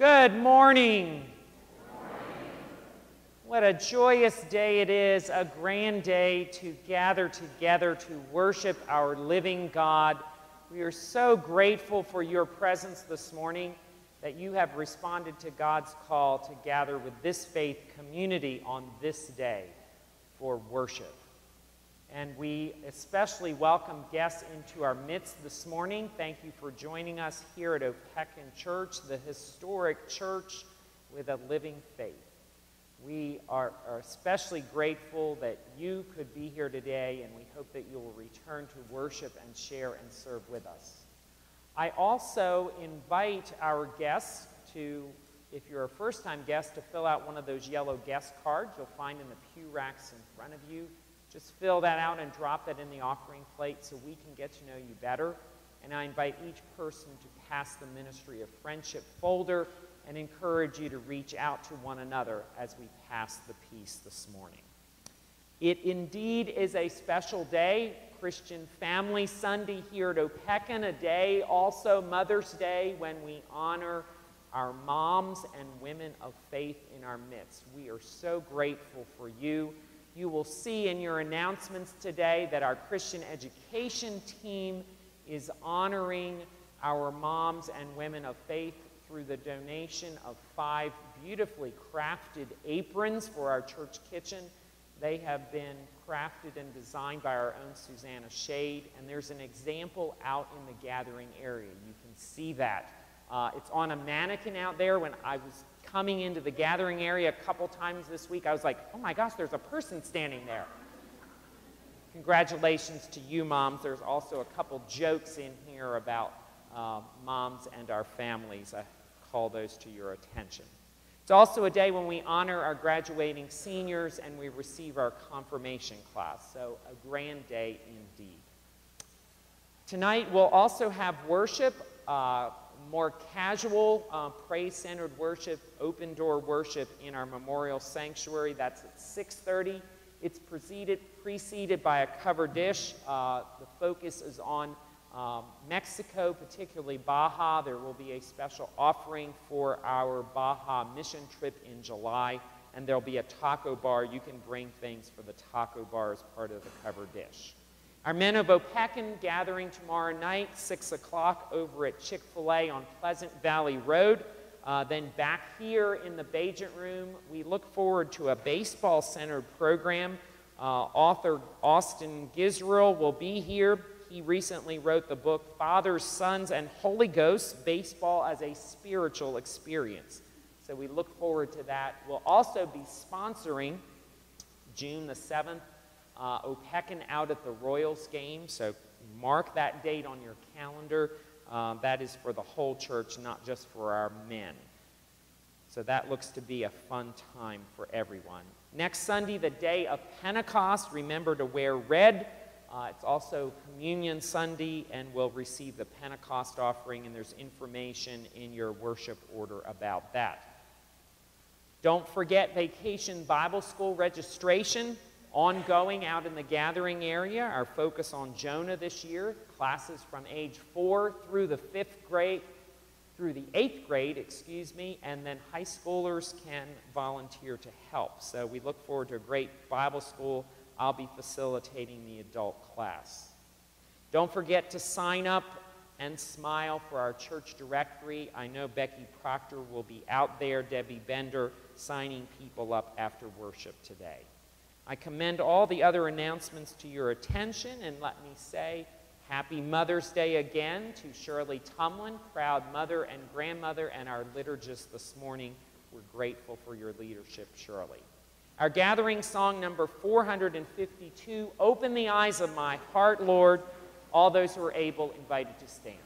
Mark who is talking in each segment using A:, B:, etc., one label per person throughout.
A: Good morning. What a joyous day it is, a grand day to gather together to worship our living God. We are so grateful for your presence this morning that you have responded to God's call to gather with this faith community on this day for worship. And we especially welcome guests into our midst this morning. Thank you for joining us here at Opequon Church, the historic church with a living faith. We are, are, especially grateful that you could be here today, and we hope that you will return to worship and share and serve with us. I also invite our guests to, if you're a first time guest, to fill out one of those yellow guest cards you'll find in the pew racks in front of you. Just fill that out and drop that in the offering plate so we can get to know you better. And I invite each person to pass the Ministry of Friendship folder and encourage you to reach out to one another as we pass the peace this morning. It indeed is a special day, Christian Family Sunday here at Opequon, a day also Mother's Day when we honor our moms and women of faith in our midst. We are so grateful for you you will see in your announcements today that our Christian education team is honoring our moms and women of faith through the donation of five beautifully crafted aprons for our church kitchen. They have been crafted and designed by our own Susanna Shade, and there's an example out in the gathering area. You can see that. Uh, it's on a mannequin out there. When I was coming into the gathering area a couple times this week, I was like, oh my gosh, there's a person standing there. Congratulations to you, moms. There's also a couple jokes in here about uh, moms and our families. I call those to your attention. It's also a day when we honor our graduating seniors and we receive our confirmation class. So, a grand day indeed. Tonight, we'll also have worship. Uh, more casual, uh, praise-centered worship, open door worship in our memorial sanctuary. That's at 6:30. It's preceded, preceded by a cover dish. Uh, the focus is on um, Mexico, particularly Baja. There will be a special offering for our Baja mission trip in July, and there'll be a taco bar. You can bring things for the taco bar as part of the cover dish. Our Men of Opequon gathering tomorrow night, 6 o'clock, over at Chick fil A on Pleasant Valley Road. Uh, then back here in the Bagent Room, we look forward to a baseball centered program. Uh, author Austin Gisriel will be here. He recently wrote the book Fathers, Sons, and Holy Ghosts Baseball as a Spiritual Experience. So we look forward to that. We'll also be sponsoring June the 7th uh, out at the Royals game. So mark that date on your calendar. Uh, that is for the whole church, not just for our men. So that looks to be a fun time for everyone. Next Sunday, the day of Pentecost, remember to wear red. Uh, it's also Communion Sunday, and we'll receive the Pentecost offering, and there's information in your worship order about that. Don't forget Vacation Bible School registration ongoing out in the gathering area. Our focus on Jonah this year, classes from age four through the fifth grade, through the eighth grade, excuse me, and then high schoolers can volunteer to help. So we look forward to a great Bible school. I'll be facilitating the adult class. Don't forget to sign up and smile for our church directory. I know Becky Proctor will be out there, Debbie Bender, signing people up after worship today. I commend all the other announcements to your attention and let me say Happy Mother's Day again to Shirley Tumlin, proud mother and grandmother, and our liturgist this morning. We're grateful for your leadership, Shirley. Our gathering song number 452 Open the Eyes of My Heart, Lord. All those who are able invited to stand.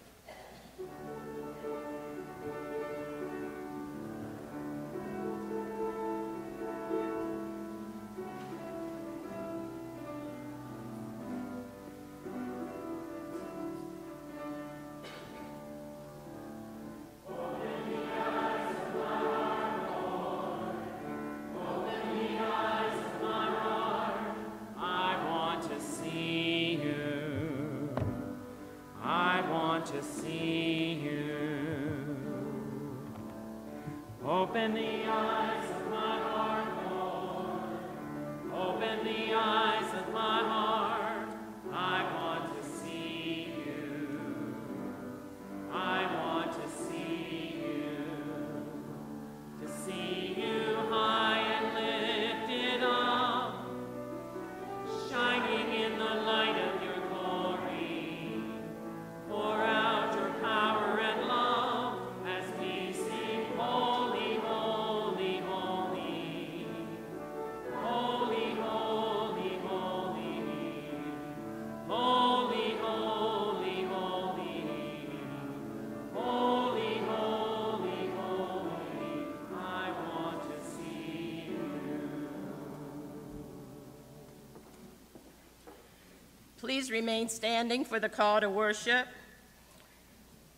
B: Please remain standing for the call to worship.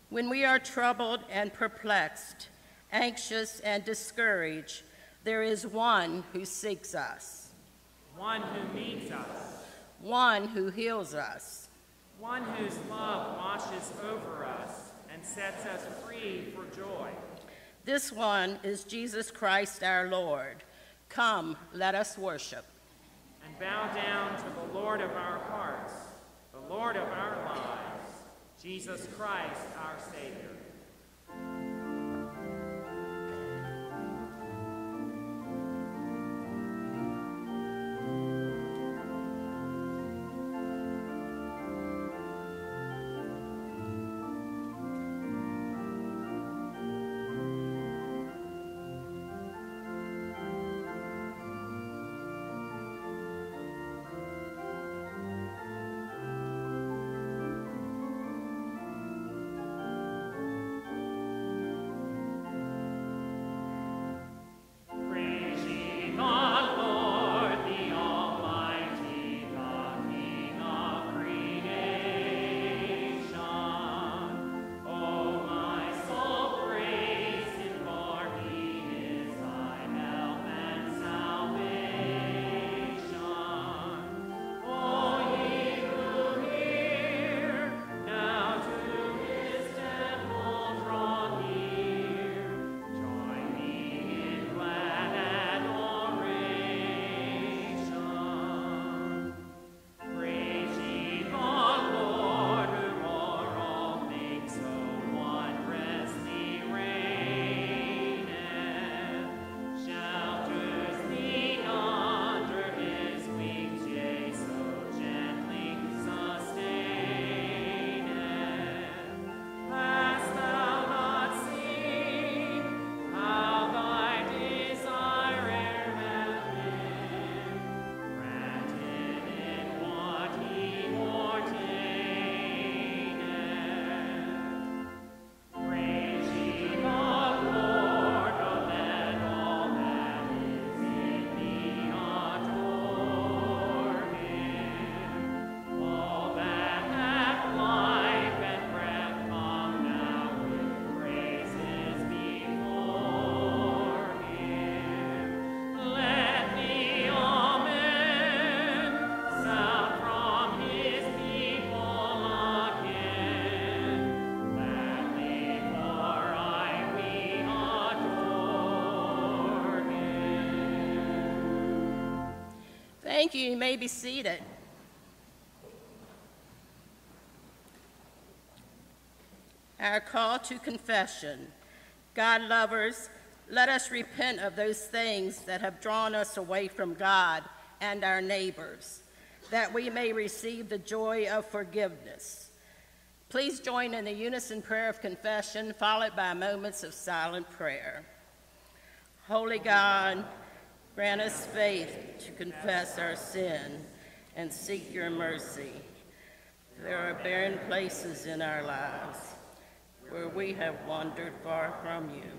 B: When we are troubled and perplexed, anxious and discouraged, there is one who seeks us,
A: One who meets us.
B: one who heals us,
A: One whose love washes over us and sets us free for joy.
B: This one is Jesus Christ our Lord. Come, let us worship.
A: And bow down to the Lord of our hearts, the Lord of our lives, Jesus Christ our Savior.
B: Thank you. You may be seated. Our call to confession. God lovers, let us repent of those things that have drawn us away from God and our neighbors, that we may receive the joy of forgiveness. Please join in the unison prayer of confession, followed by moments of silent prayer. Holy God, grant us faith to confess our sin and seek your mercy. There are barren places in our lives where we have wandered far from you.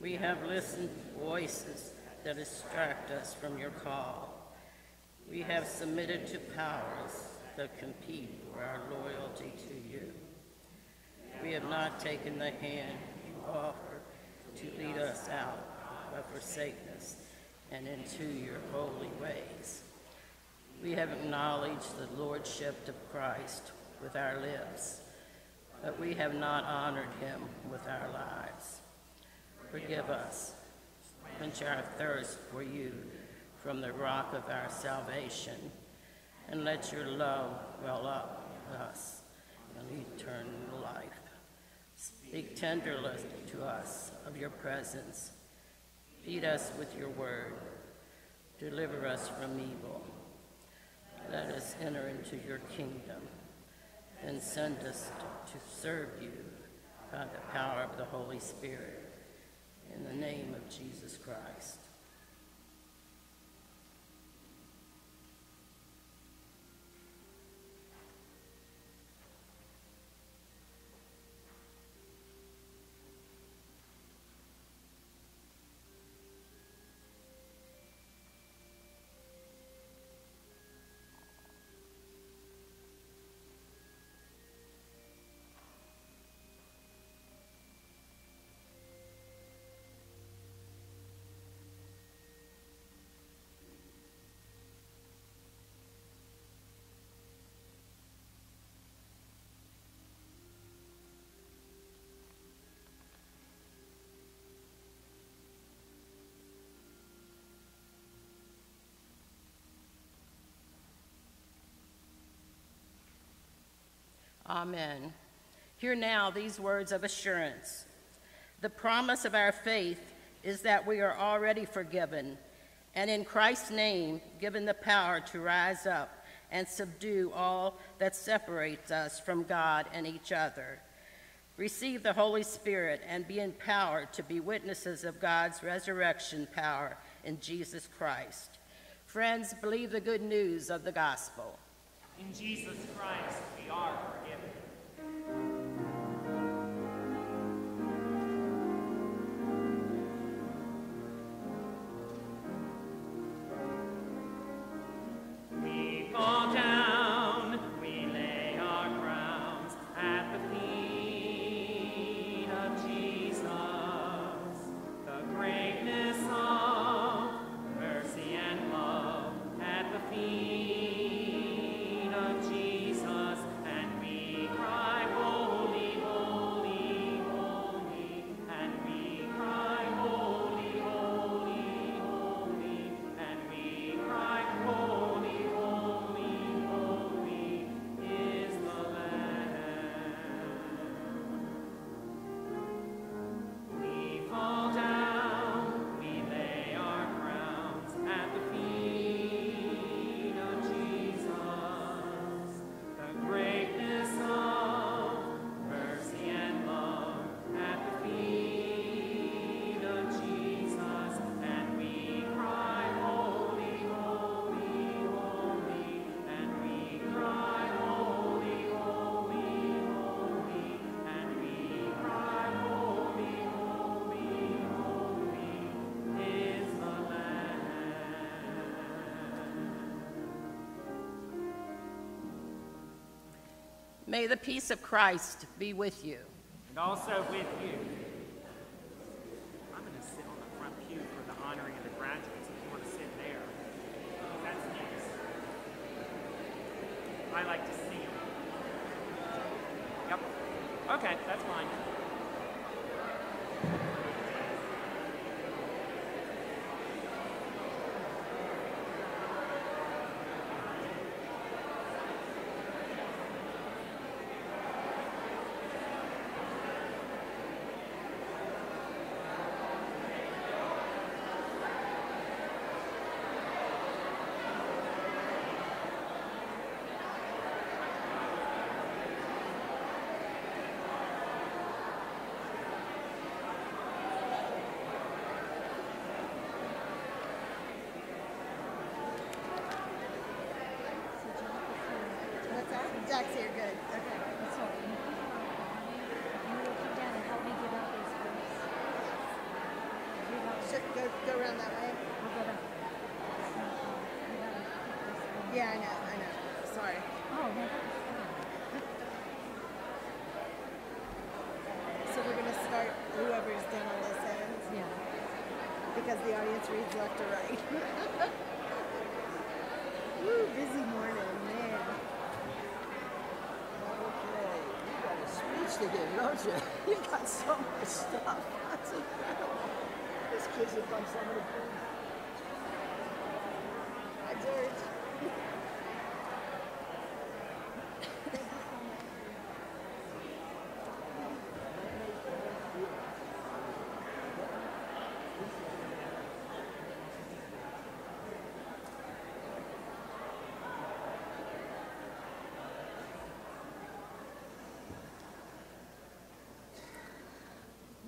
B: We have listened to voices that distract us from your call. We have submitted to powers that compete for our loyalty to you. We have not taken the hand you offer to lead us out of forsakenness and into your holy ways. We have acknowledged the lordship of Christ with our lips, but we have not honored him with our lives. Forgive us. Quench our thirst for you from the rock of our salvation. And let your love well up in us in eternal life. Speak tenderly to us of your presence. Feed us with your word. Deliver us from evil. Let us enter into your kingdom and send us to serve you by the power of the Holy Spirit. In the name of Jesus Christ. Amen. Hear now these words of assurance. The promise of our faith is that we are already forgiven, and in Christ's name, given the power to rise up and subdue all that separates us from God and each other. Receive the Holy Spirit and be empowered to be witnesses of God's resurrection power in Jesus Christ. Friends, believe the good news of the gospel.
A: In Jesus Christ, we are forgiven.
B: May the peace of Christ be with you.
A: And also with you. I'm going to sit on the front pew for the honoring of the graduates if you want to sit there. That's nice. I like to see them. Yep. Okay, that's fine.
C: What's that? Jack's here, good. Okay.
D: So, you will come down and help me give out these books. Give out,
C: Should go go around that way.
D: we'll go down. Give out this one.
C: Yeah, I know, I know. Sorry.
D: Oh, no.
C: So we're gonna start whoever's done on this end
D: Yeah.
C: because the audience reads left to right. Woo, busy morning, man. Don't you? You got so much stuff. That's incredible. This kid's have done so many things. Hi, George.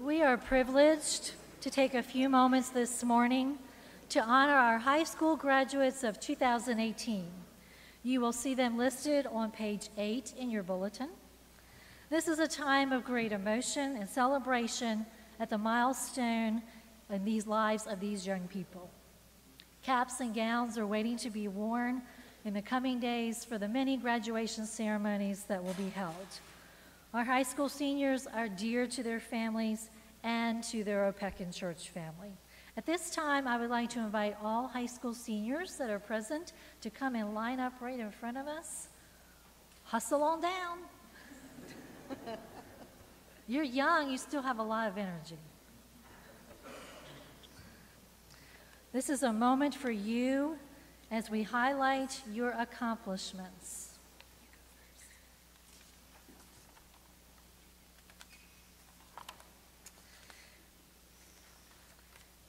D: We are privileged to take a few moments this morning to honor our high school graduates of 2018. You will see them listed on page 8 in your bulletin. This is a time of great emotion and celebration at the milestone in these lives of these young people. Caps and gowns are waiting to be worn in the coming days for the many graduation ceremonies that will be held. Our high school seniors are dear to their families and to their Opequon Church family. At this time, I would like to invite all high school seniors that are present to come and line up right in front of us. Hustle on down. You're young, you still have a lot of energy. This is a moment for you as we highlight your accomplishments.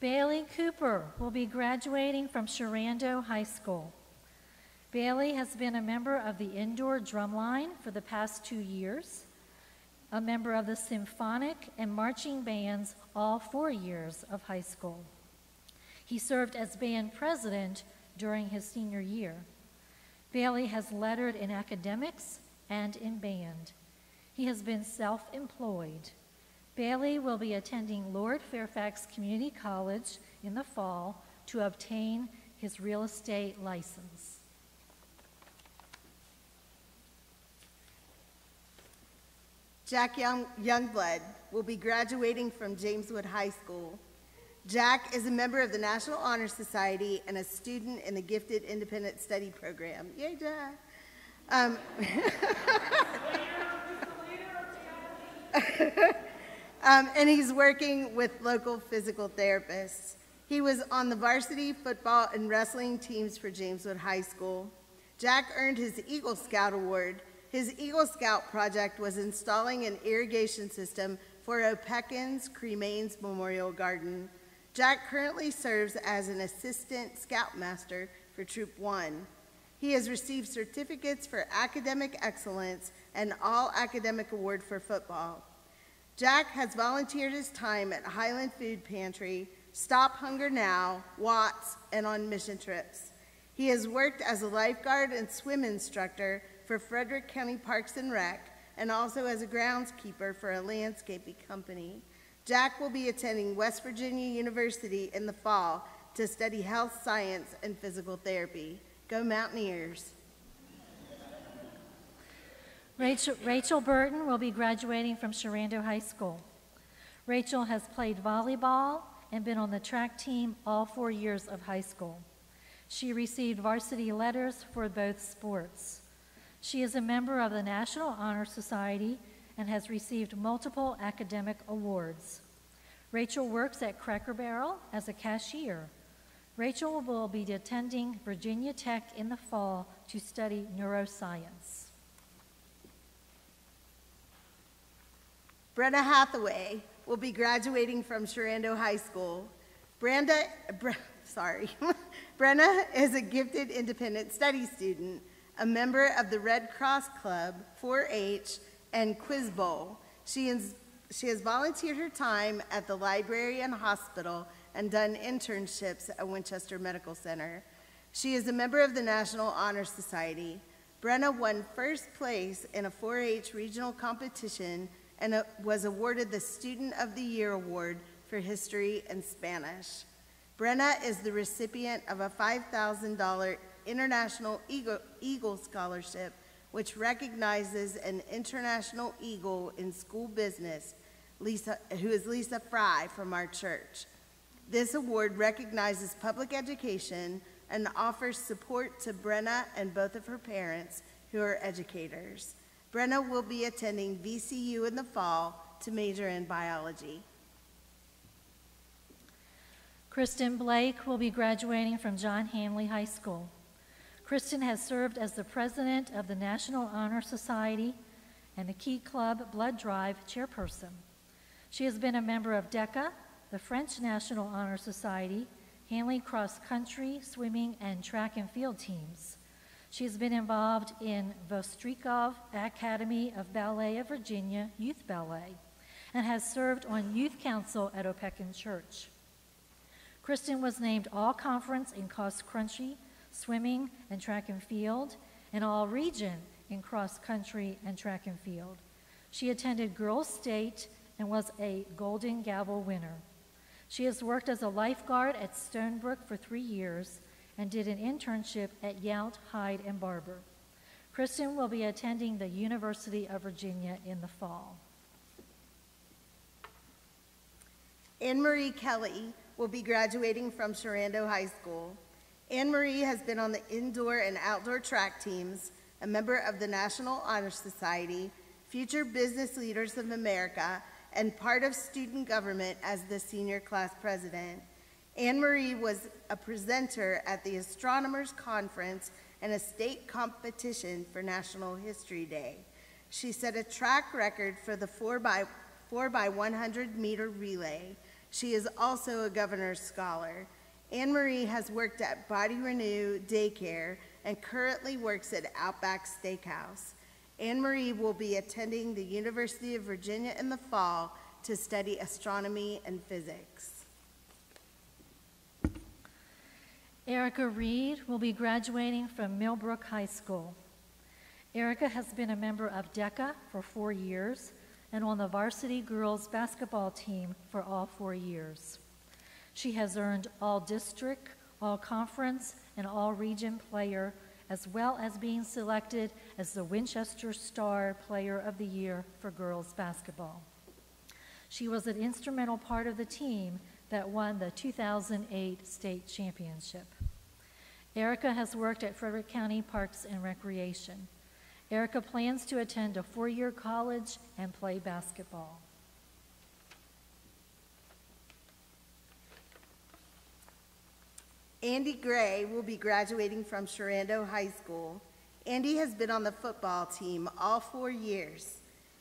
D: Bailey Cooper will be graduating from Sherando High School. Bailey has been a member of the indoor drumline for the past two years, a member of the symphonic and marching bands all four years of high school. He served as band president during his senior year. Bailey has lettered in academics and in band. He has been self employed. Bailey will be attending Lord Fairfax Community College in the fall to obtain his real estate license.
E: Jack Young, Youngblood will be graduating from James Wood High School. Jack is a member of the National Honor Society and a student in the Gifted Independent Study Program. Yay, Jack! Um, um, and he's working with local physical therapists. He was on the varsity football and wrestling teams for James Wood High School. Jack earned his Eagle Scout Award. His Eagle Scout project was installing an irrigation system for Opequon's Cremains Memorial Garden. Jack currently serves as an assistant scoutmaster for Troop 1. He has received certificates for academic excellence and all academic award for football. Jack has volunteered his time at Highland Food Pantry, Stop Hunger Now, Watts, and on mission trips. He has worked as a lifeguard and swim instructor for Frederick County Parks and Rec and also as a groundskeeper for a landscaping company. Jack will be attending West Virginia University in the fall to study health science and physical therapy. Go Mountaineers!
D: Rachel, Rachel Burton will be graduating from Sherando High School. Rachel has played volleyball and been on the track team all four years of high school. She received varsity letters for both sports. She is a member of the National Honor Society and has received multiple academic awards. Rachel works at Cracker Barrel as a cashier. Rachel will be attending Virginia Tech in the fall to study neuroscience.
E: Brenna Hathaway will be graduating from Sherando High School. Brenda, Bre, sorry, Brenna is a gifted independent study student, a member of the Red Cross Club, 4-H, and Quiz Bowl. She, is, she has volunteered her time at the library and hospital and done internships at Winchester Medical Center. She is a member of the National Honor Society. Brenna won first place in a 4-H regional competition and was awarded the Student of the Year Award for History and Spanish. Brenna is the recipient of a $5,000 International Eagle, Eagle Scholarship, which recognizes an international eagle in school business, Lisa, who is Lisa Fry from our church. This award recognizes public education and offers support to Brenna and both of her parents, who are educators. Brenna will be attending VCU in the fall to major in biology.
D: Kristen Blake will be graduating from John Handley High School. Kristen has served as the president of the National Honor Society and the Key Club Blood Drive chairperson. She has been a member of DECA, the French National Honor Society, Handley cross country, swimming, and track and field teams. She has been involved in Vostrikov Academy of Ballet of Virginia Youth Ballet and has served on youth council at Opequon Church. Kristen was named all conference in cross country, swimming, and track and field, and all region in cross country and track and field. She attended Girls State and was a Golden Gavel winner. She has worked as a lifeguard at Stonebrook for three years and did an internship at Yount, Hyde, and Barber. Kristen will be attending the University of Virginia in the fall.
E: Anne Marie Kelly will be graduating from Sherando High School. Anne Marie has been on the indoor and outdoor track teams, a member of the National Honor Society, Future Business Leaders of America, and part of student government as the senior class president. Anne Marie was a presenter at the Astronomers Conference and a state competition for National History Day. She set a track record for the 4 by 4 by 100 meter relay. She is also a governor's scholar. Anne Marie has worked at Body Renew Daycare and currently works at Outback Steakhouse. Anne Marie will be attending the University of Virginia in the fall to study astronomy and physics.
D: Erica Reed will be graduating from Millbrook High School. Erica has been a member of DECA for four years and on the varsity girls basketball team for all four years. She has earned all district, all conference, and all region player, as well as being selected as the Winchester Star Player of the Year for girls basketball. She was an instrumental part of the team that won the 2008 state championship. Erica has worked at Frederick County Parks and Recreation. Erica plans to attend a four year college and play basketball.
E: Andy Gray will be graduating from Sherando High School. Andy has been on the football team all four years.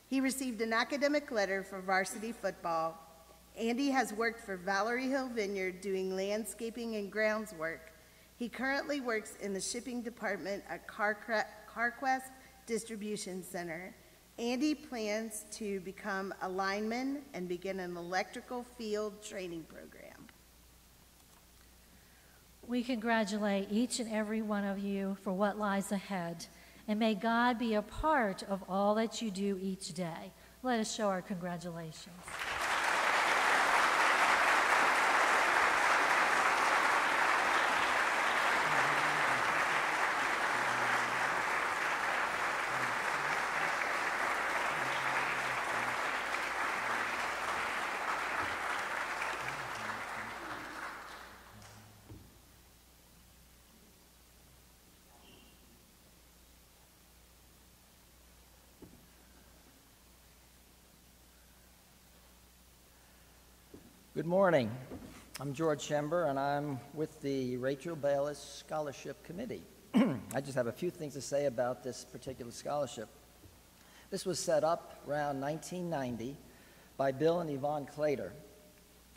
E: He received an academic letter for varsity football. Andy has worked for Valerie Hill Vineyard doing landscaping and grounds work. He currently works in the shipping department at CarQuest Distribution Center. Andy plans to become a lineman and begin an electrical field training program.
D: We congratulate each and every one of you for what lies ahead, and may God be a part of all that you do each day. Let us show our congratulations.
C: Good morning. I'm George Schember, and I'm with the Rachel Bayless Scholarship Committee. I just have a few things to say about this particular scholarship. This was set up around 1990 by Bill and Yvonne Clater,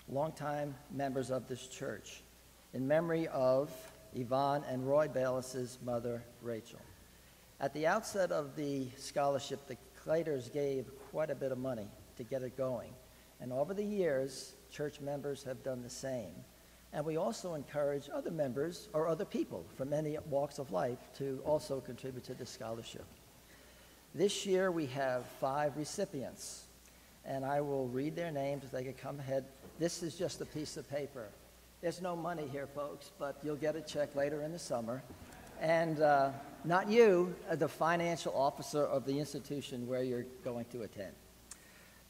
C: longtime members of this church, in memory of Yvonne and Roy Bayless's mother, Rachel. At the outset of the scholarship, the Claters gave quite a bit of money to get it going. And over the years, church members have done the same. And we also encourage other members or other people from many walks of life to also contribute to this scholarship. This year we have five recipients, and I will read their names as they can come ahead. This is just a piece of paper. There's no money here, folks, but you'll get a check later in the summer. And uh, not you, uh, the financial officer of the institution where you're going to attend.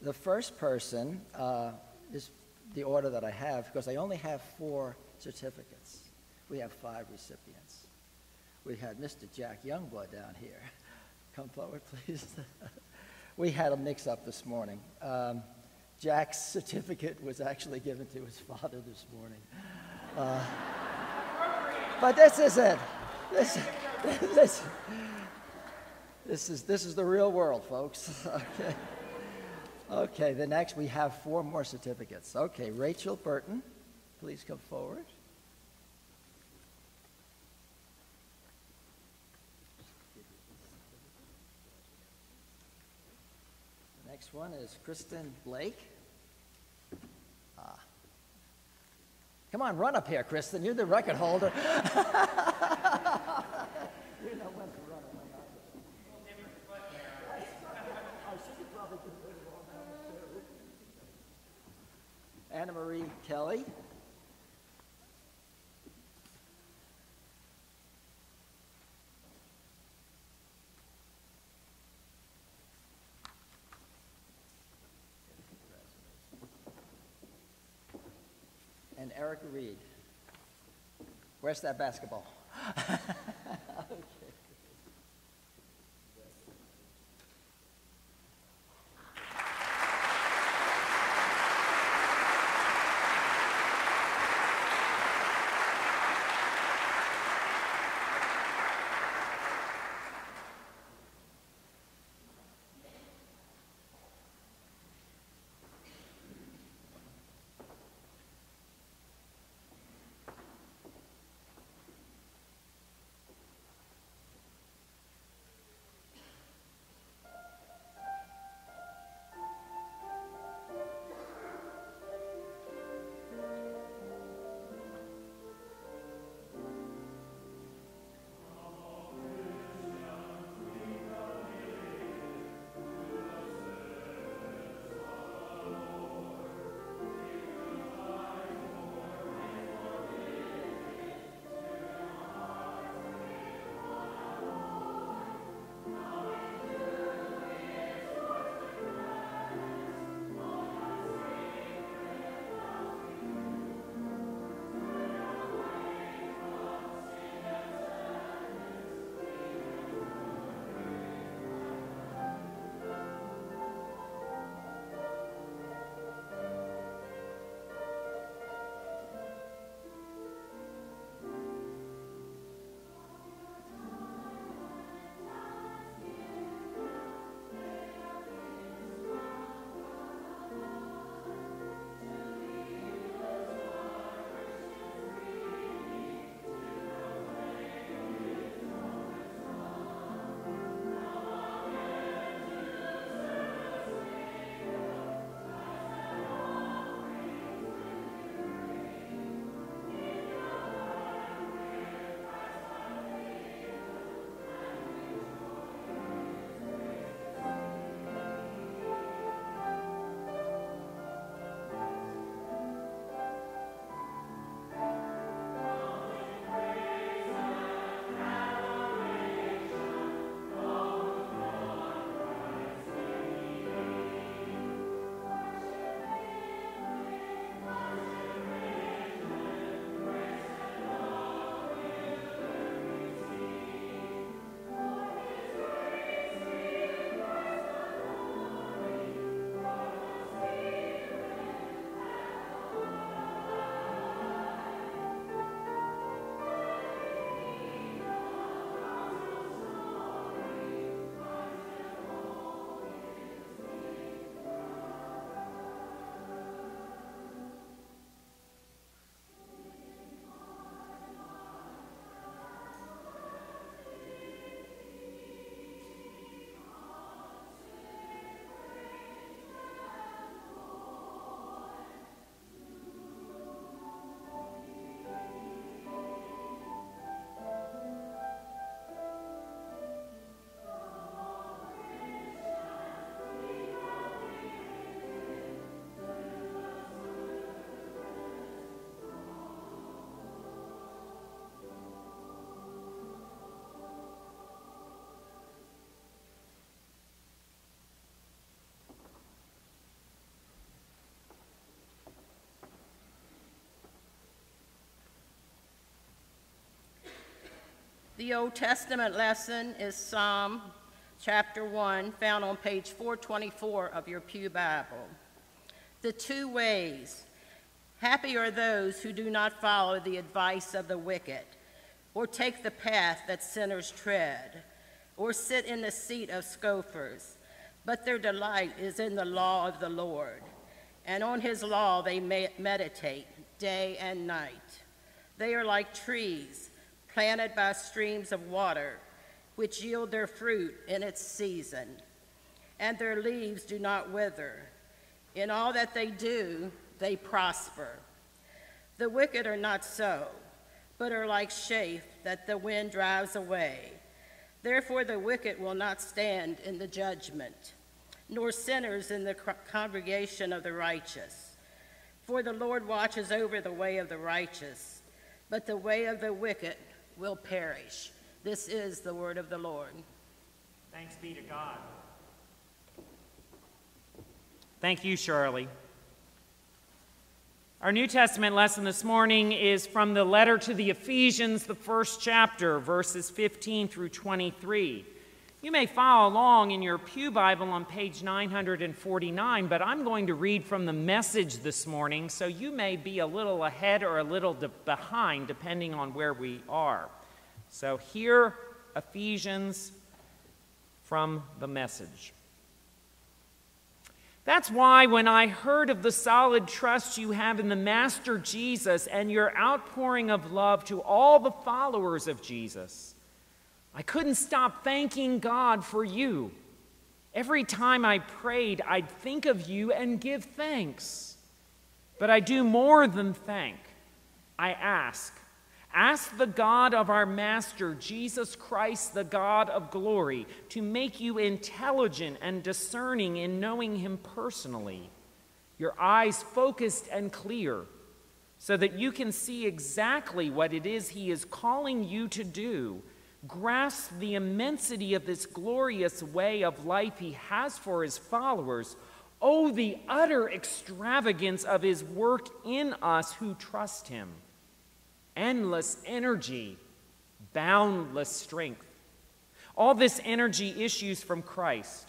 C: The first person uh, is the order that I have because I only have four certificates. We have five recipients. We had Mr. Jack Youngblood down here. come forward, please? We had a mix-up this morning. Um, Jack's certificate was actually given to his father this morning. Uh, But this is it. This, this, this is, this is the real world, folks. Okay. Okay, the next, we have four more certificates. Okay, Rachel Burton, please come forward. The next one is Kristen Blake. Ah. Come on, run up here, Kristen. You're the record holder. You know when to run, when not to. Oh, she could probably do it all now, too. Anna Marie Kelly. And Erica Reed. Where's that basketball?
B: The Old Testament lesson is Psalm chapter 1, found on page 424 of your Pew Bible. The two ways. Happy are those who do not follow the advice of the wicked, or take the path that sinners tread, or sit in the seat of scoffers, but their delight is in the law of the Lord, and on his law they meditate day and night. They are like trees planted by streams of water, which yield their fruit in its season, and their leaves do not wither. In all that they do, they prosper. The wicked are not so, but are like chaff that the wind drives away. Therefore, the wicked will not stand in the judgment, nor sinners in the congregation of the righteous. For the Lord watches over the way of the righteous, but the way of the wicked will perish. This is the word of the Lord.
A: Thanks be to God. Thank you, Shirley. Our New Testament lesson this morning is from the letter to the Ephesians, the first chapter, verses 15 through 23. You may follow along in your Pew Bible on page 949, but I'm going to read from the message this morning, so you may be a little ahead or a little behind, depending on where we are. So, here, Ephesians from the message. That's why, when I heard of the solid trust you have in the Master Jesus and your outpouring of love to all the followers of Jesus, I couldn't stop thanking God for you. Every time I prayed, I'd think of you and give thanks. But I do more than thank. I ask. Ask the God of our Master, Jesus Christ, the God of glory, to make you intelligent and discerning in knowing Him personally, your eyes focused and clear, so that you can see exactly what it is He is calling you to do. Grasp the immensity of this glorious way of life He has for His followers. Oh, the utter extravagance of His work in us who trust Him endless energy, boundless strength. All this energy issues from Christ.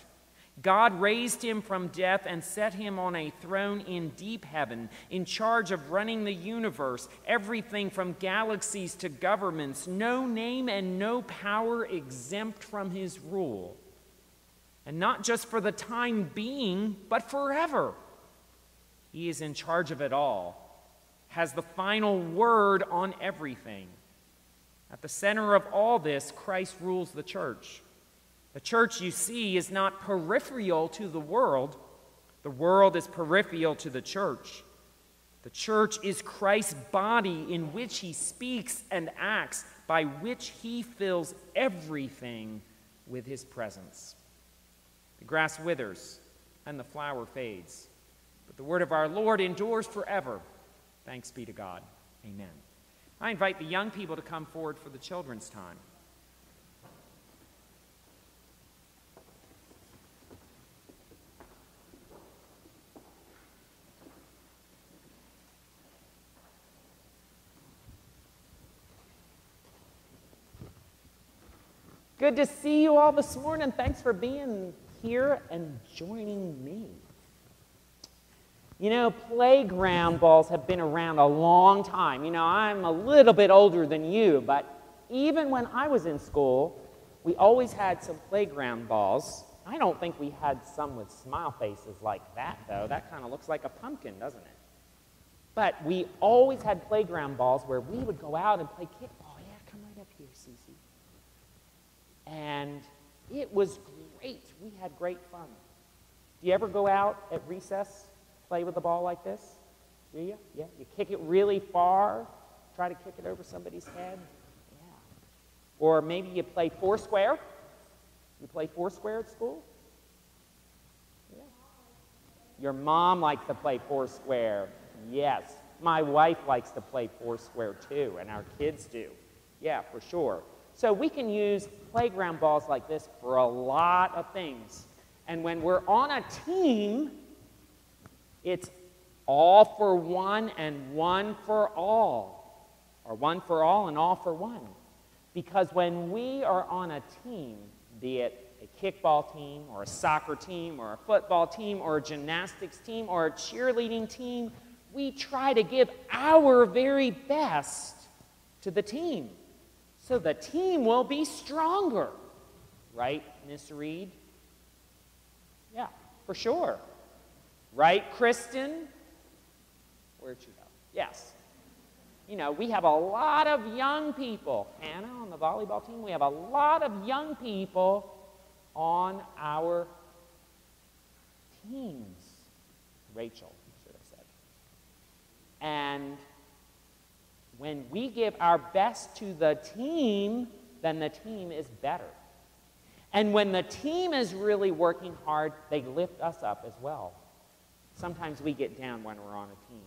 A: God raised him from death and set him on a throne in deep heaven, in charge of running the universe, everything from galaxies to governments, no name and no power exempt from his rule. And not just for the time being, but forever. He is in charge of it all has the final word on everything. At the center of all this, Christ rules the church. The church, you see, is not peripheral to the world, the world is peripheral to the church. The church is Christ's body in which he speaks and acts, by which he fills everything with his presence. The grass withers and the flower fades, but the word of our Lord endures forever. Thanks be to God. Amen. I invite the young people to come forward for the children's time. Good to see you all this morning. Thanks for being here and joining me. You know, playground balls have been around a long time. You know, I'm a little bit older than you, but even when I was in school, we always had some playground balls. I don't think we had some with smile faces like that, though. That kind of looks like a pumpkin, doesn't it? But we always had playground balls where we would go out and play kickball. Oh, yeah, come right up here, Cece. And it was great. We had great fun. Do you ever go out at recess play with the ball like this? Do you? Yeah. You kick it really far, try to kick it over somebody's head. Yeah. Or maybe you play foursquare. You play foursquare at school? Yeah. Your mom likes to play foursquare. Yes. My wife likes to play foursquare too, and our kids do. Yeah, for sure. So we can use playground balls like this for a lot of things. And when we're on a team, it's all for one and one for all, or one for all and all for one. Because when we are on a team, be it a kickball team or a soccer team or a football team or a gymnastics team or a cheerleading team, we try to give our very best to the team so the team will be stronger. Right, Miss Reed? Yeah, for sure. Right, Kristen? Where'd she go? Yes. You know, we have a lot of young people. Hannah on the volleyball team, we have a lot of young people on our teams. Rachel, should have said. And when we give our best to the team, then the team is better. And when the team is really working hard, they lift us up as well. Sometimes we get down when we're on a team.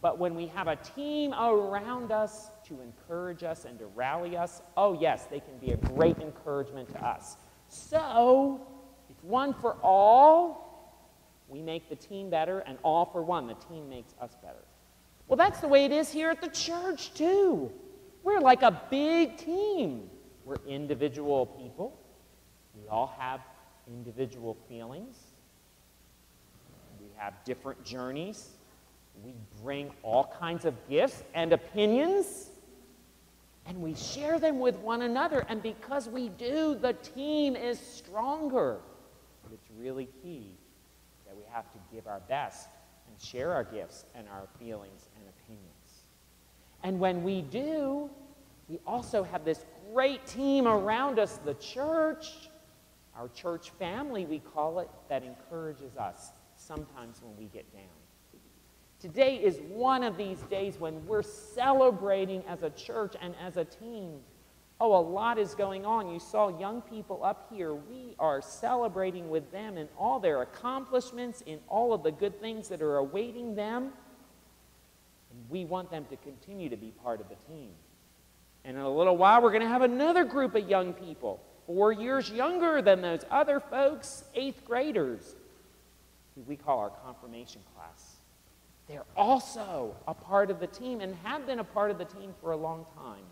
A: But when we have a team around us to encourage us and to rally us, oh, yes, they can be a great encouragement to us. So, it's one for all, we make the team better, and all for one, the team makes us better. Well, that's the way it is here at the church, too. We're like a big team. We're individual people. We all have individual feelings. We have different journeys. We bring all kinds of gifts and opinions, and we share them with one another. And because we do, the team is stronger. But it's really key that we have to give our best and share our gifts and our feelings. And when we do, we also have this great team around us, the church, our church family, we call it, that encourages us sometimes when we get down. Today is one of these days when we're celebrating as a church and as a team. Oh, a lot is going on. You saw young people up here. We are celebrating with them in all their accomplishments, in all of the good things that are awaiting them. We want them to continue to be part of the team. And in a little while, we're going to have another group of young people, four years younger than those other folks, eighth graders, who we call our confirmation class. They're also a part of the team and have been a part of the team for a long time.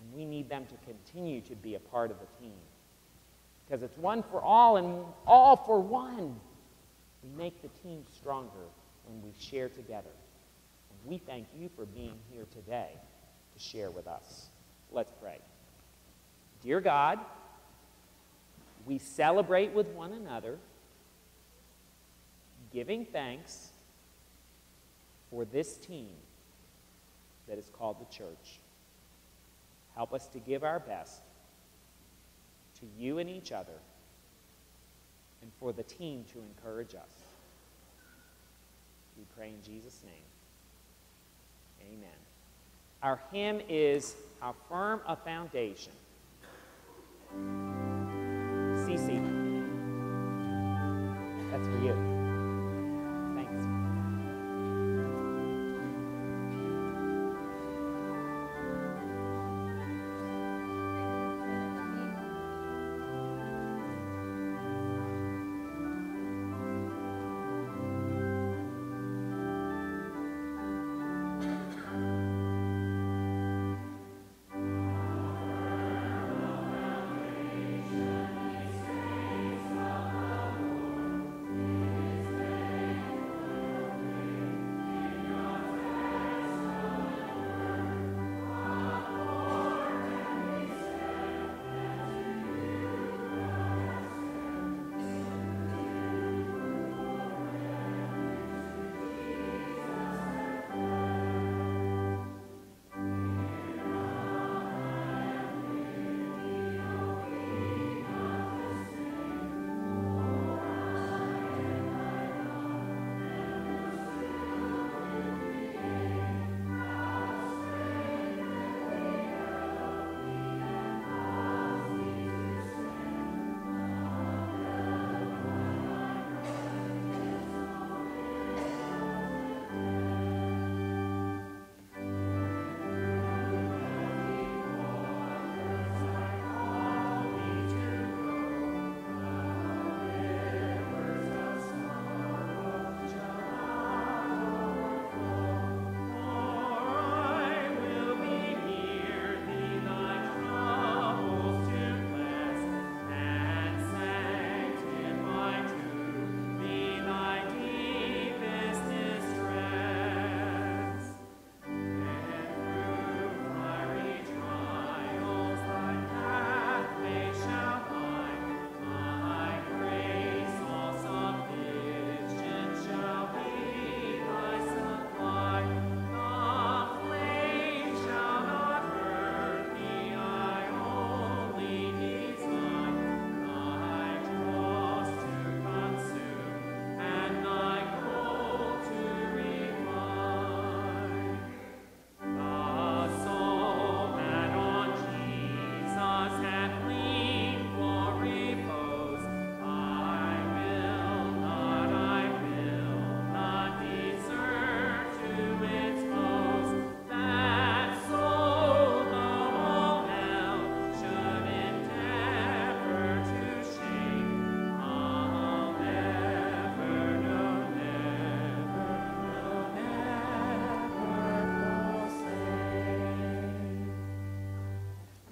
A: And we need them to continue to be a part of the team. Because it's one for all and all for one. We make the team stronger when we share together. We thank you for being here today to share with us. Let's pray. Dear God, we celebrate with one another, giving thanks for this team that is called the church. Help us to give our best to you and each other and for the team to encourage us. We pray in Jesus' name. Amen. Our hymn is How Firm a Foundation. CC. That's for you.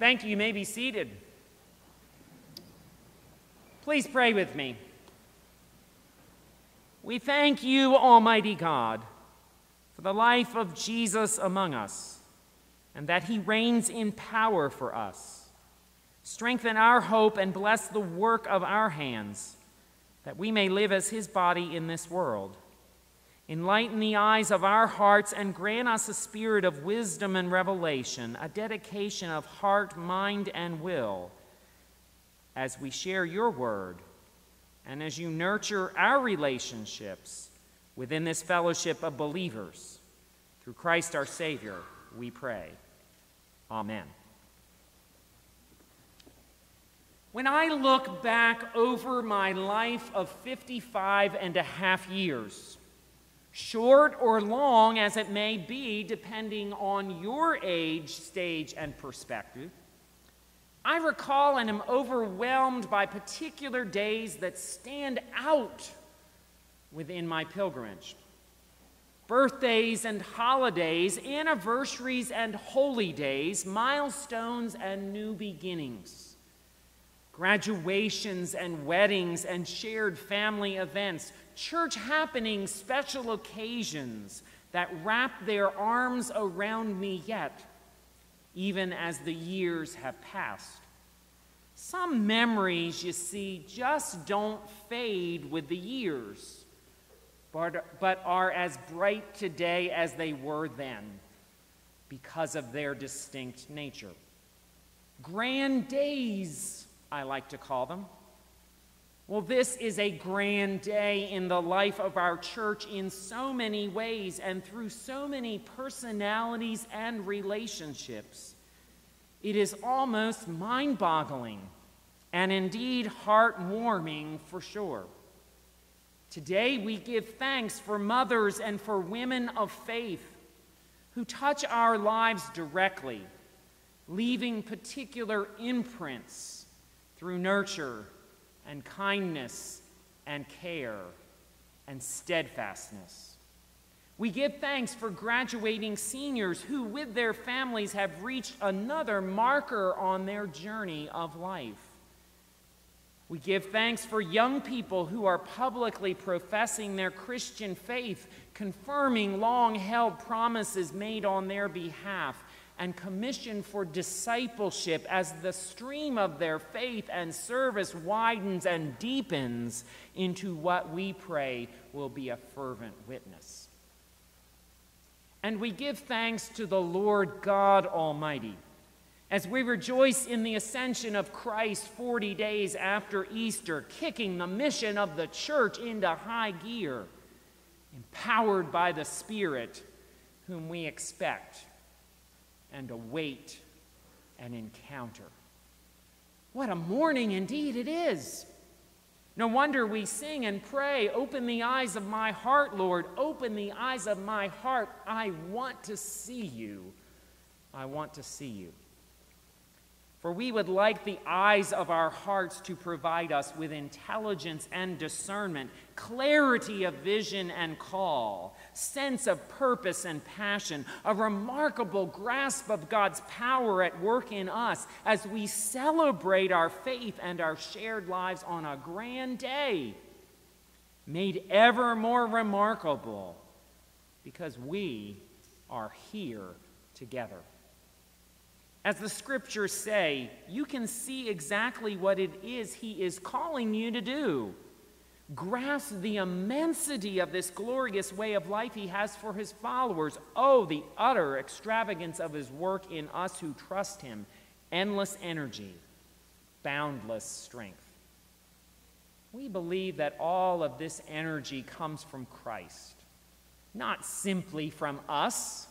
A: Thank you. You may be seated. Please pray with me. We thank you, Almighty God, for the life of Jesus among us and that he reigns in power for us. Strengthen our hope and bless the work of our hands, that we may live as his body in this world. Enlighten the eyes of our hearts and grant us a spirit of wisdom and revelation, a dedication of heart, mind, and will as we share your word and as you nurture our relationships within this fellowship of believers. Through Christ our Savior, we pray. Amen. When I look back over my life of 55 and a half years, short or long as it may be, depending on your age, stage, and perspective, I recall and am overwhelmed by particular days that stand out within my pilgrimage. Birthdays and holidays, anniversaries and holy days, milestones and new beginnings, graduations and weddings and shared family events, church happenings, special occasions that wrap their arms around me yet even as the years have passed. Some memories, you see, just don't fade with the years, but, but are as bright today as they were then because of their distinct nature. Grand days, I like to call them. Well, this is a grand day in the life of our church in so many ways and through so many personalities and relationships. It is almost mind boggling and indeed heartwarming for sure. Today, we give thanks for mothers and for women of faith who touch our lives directly, leaving particular imprints through nurture and kindness and care and steadfastness. We give thanks for graduating seniors who, with their families, have reached another marker on their journey of life. We give thanks for young people who are publicly professing their Christian faith, confirming long held promises made on their behalf, and commission for discipleship as the stream of their faith and service widens and deepens into what we pray will be a fervent witness. And we give thanks to the Lord God Almighty as we rejoice in the ascension of Christ 40 days after Easter, kicking the mission of the church into high gear, empowered by the Spirit whom we expect and await an encounter. What a morning indeed it is! No wonder we sing and pray, Open the eyes of my heart, Lord, open the eyes of my heart. I want to see you. I want to see you. For we would like the eyes of our hearts to provide us with intelligence and discernment, clarity of vision and call, sense of purpose and passion, a remarkable grasp of God's power at work in us as we celebrate our faith and our shared lives on a grand day, made ever more remarkable because we are here together. As the scriptures say, you can see exactly what it is he is calling you to do. Grasp the immensity of this glorious way of life he has for his followers. Oh, the utter extravagance of his work in us who trust him. Endless energy, boundless strength. We believe that all of this energy comes from Christ, not simply from us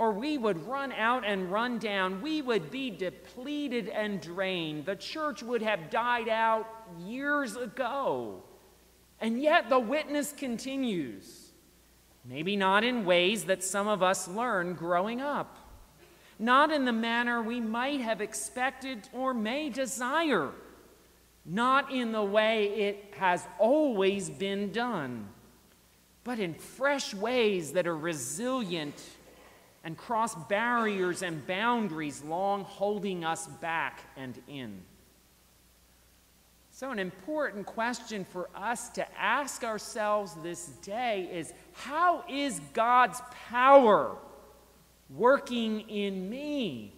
A: or we would run out and run down. We would be depleted and drained. The church would have died out years ago. And yet the witness continues. Maybe not in ways that some of us learned growing up, not in the manner we might have expected or may desire, not in the way it has always been done, but in fresh ways that are resilient and cross barriers and boundaries long holding us back and in. So, an important question for us to ask ourselves this day is how is God's power working in me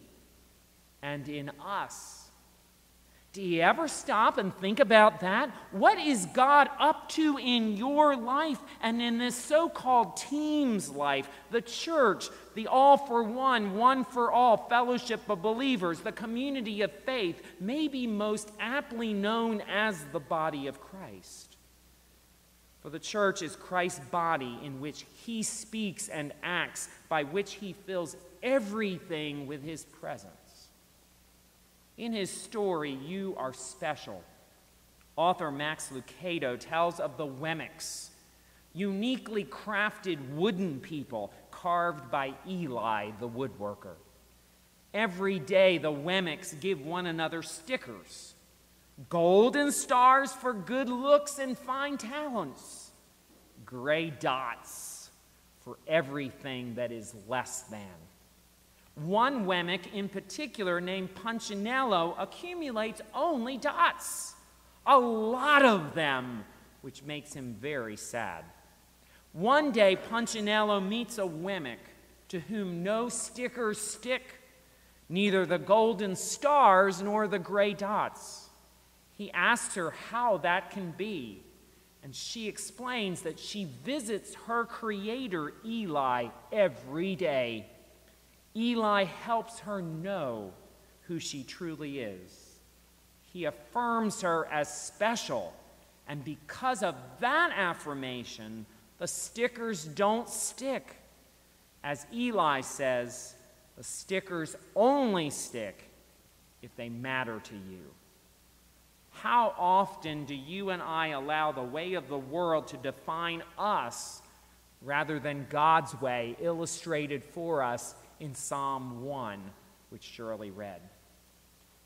A: and in us? Do you ever stop and think about that? What is God up to in your life and in this so called team's life, the church, the all for one, one for all fellowship of believers, the community of faith, maybe most aptly known as the body of Christ? For the church is Christ's body in which he speaks and acts, by which he fills everything with his presence. In his story, You Are Special, author Max Lucado tells of the Wemmicks, uniquely crafted wooden people carved by Eli, the woodworker. Every day, the Wemmicks give one another stickers golden stars for good looks and fine talents, gray dots for everything that is less than. One Wemmick in particular, named Punchinello, accumulates only dots, a lot of them, which makes him very sad. One day, Punchinello meets a Wemmick to whom no stickers stick, neither the golden stars nor the gray dots. He asks her how that can be, and she explains that she visits her creator, Eli, every day Eli helps her know who she truly is. He affirms her as special, and because of that affirmation, the stickers don't stick. As Eli says, the stickers only stick if they matter to you. How often do you and I allow the way of the world to define us rather than God's way illustrated for us in Psalm 1, which Shirley read.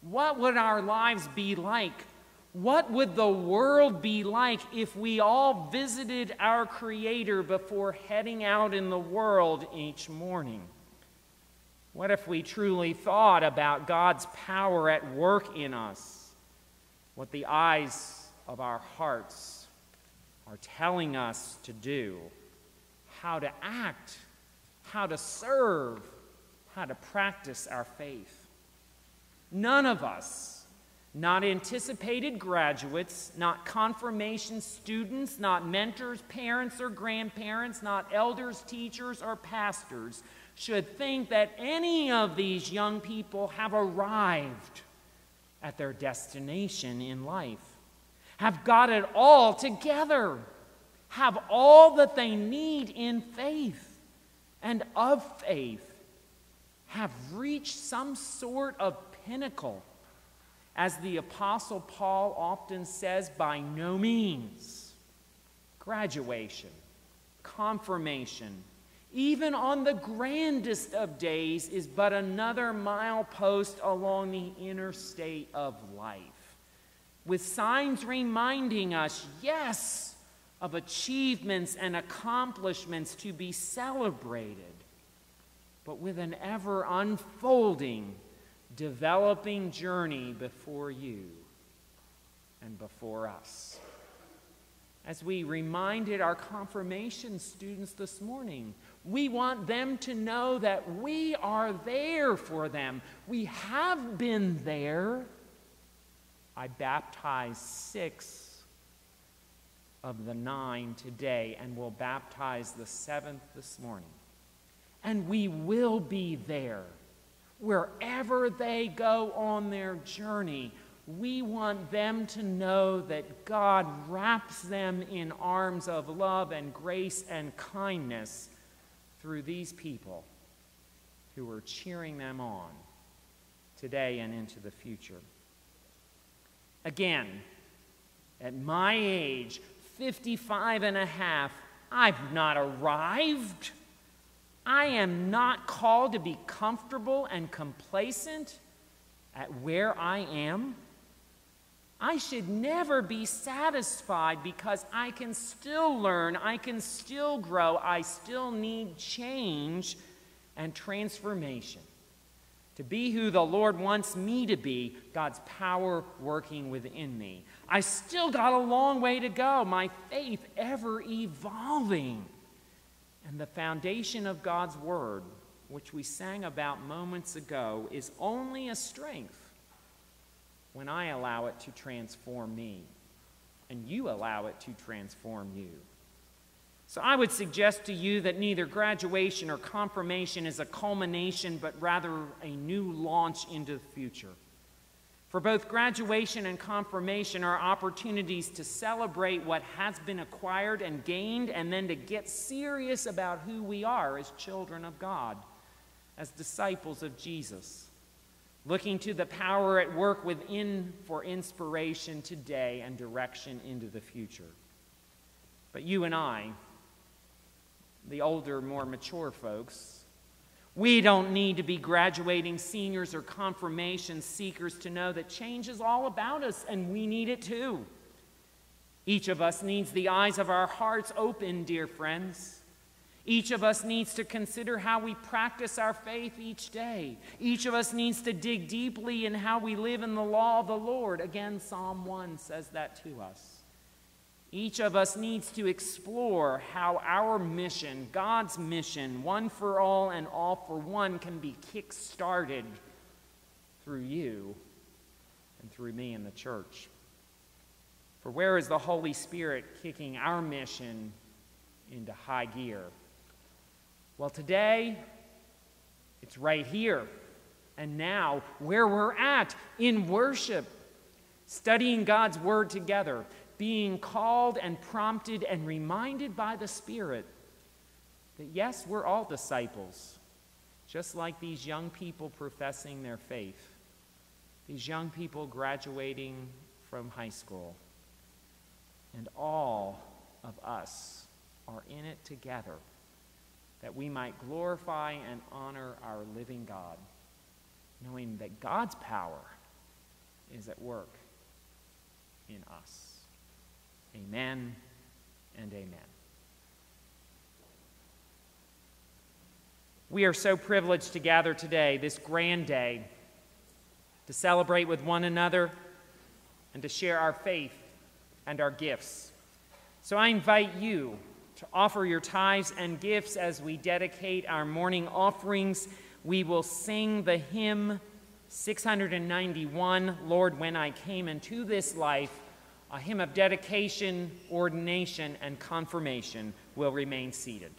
A: What would our lives be like? What would the world be like if we all visited our Creator before heading out in the world each morning? What if we truly thought about God's power at work in us? What the eyes of our hearts are telling us to do, how to act, how to serve, how to practice our faith. None of us, not anticipated graduates, not confirmation students, not mentors, parents, or grandparents, not elders, teachers, or pastors, should think that any of these young people have arrived at their destination in life, have got it all together, have all that they need in faith and of faith have reached some sort of pinnacle. As the Apostle Paul often says, by no means. Graduation, confirmation, even on the grandest of days, is but another milepost along the interstate of life, with signs reminding us, yes, of achievements and accomplishments to be celebrated but with an ever unfolding, developing journey before you and before us. As we reminded our confirmation students this morning, we want them to know that we are there for them. We have been there. I baptized six of the nine today and will baptize the seventh this morning and we will be there. Wherever they go on their journey, we want them to know that God wraps them in arms of love and grace and kindness through these people who are cheering them on today and into the future. Again, at my age, 55 and a half, I've not arrived. I am not called to be comfortable and complacent at where I am. I should never be satisfied because I can still learn, I can still grow, I still need change and transformation. To be who the Lord wants me to be, God's power working within me. I still got a long way to go, my faith ever evolving. And the foundation of God's Word, which we sang about moments ago, is only a strength when I allow it to transform me and you allow it to transform you. So I would suggest to you that neither graduation or confirmation is a culmination, but rather a new launch into the future. For both graduation and confirmation are opportunities to celebrate what has been acquired and gained, and then to get serious about who we are as children of God, as disciples of Jesus looking to the power at work within for inspiration today and direction into the future. But you and I, the older, more mature folks, we don't need to be graduating seniors or confirmation seekers to know that change is all about us and we need it too. Each of us needs the eyes of our hearts open, dear friends. Each of us needs to consider how we practice our faith each day. Each of us needs to dig deeply in how we live in the law of the Lord. Again, Psalm 1 says that to us. Each of us needs to explore how our mission, God's mission, one for all and all for one, can be kick started through you and through me in the church. For where is the Holy Spirit kicking our mission into high gear? Well, today, it's right here and now where we're at in worship, studying God's Word together, being called and prompted and reminded by the Spirit that yes, we're all disciples, just like these young people professing their faith, these young people graduating from high school. And all of us are in it together that we might glorify and honor our living God, knowing that God's power is at work in us. Amen and amen. We are so privileged to gather today, this grand day, to celebrate with one another and to share our faith and our gifts. So I invite you to offer your tithes and gifts as we dedicate our morning offerings. We will sing the hymn 691, Lord, When I Came into This Life, a hymn of dedication, ordination, and confirmation will remain seated.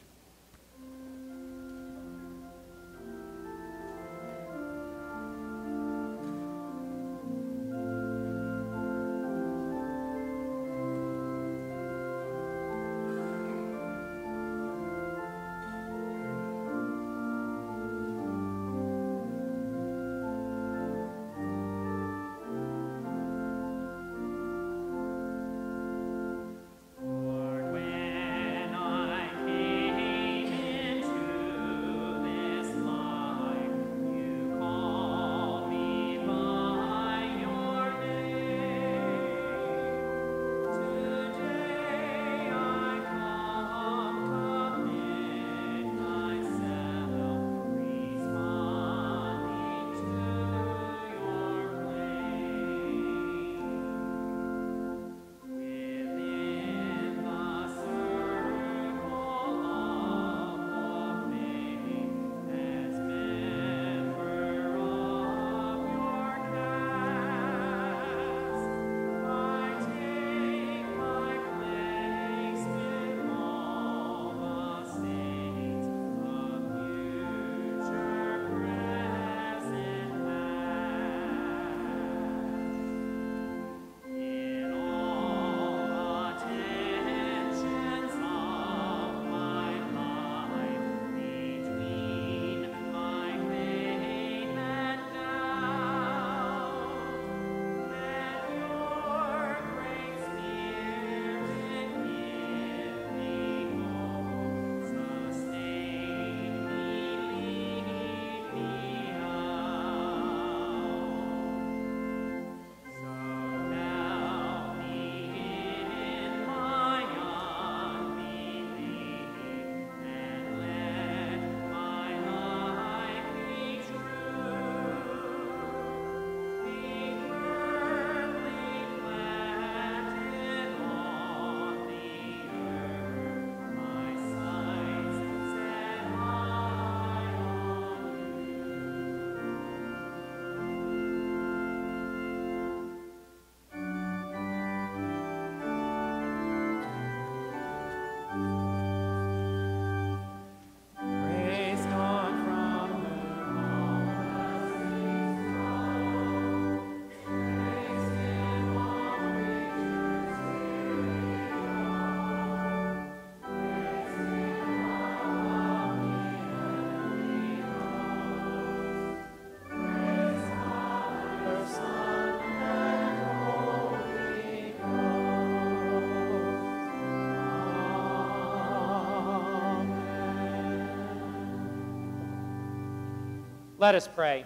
A: Let us pray.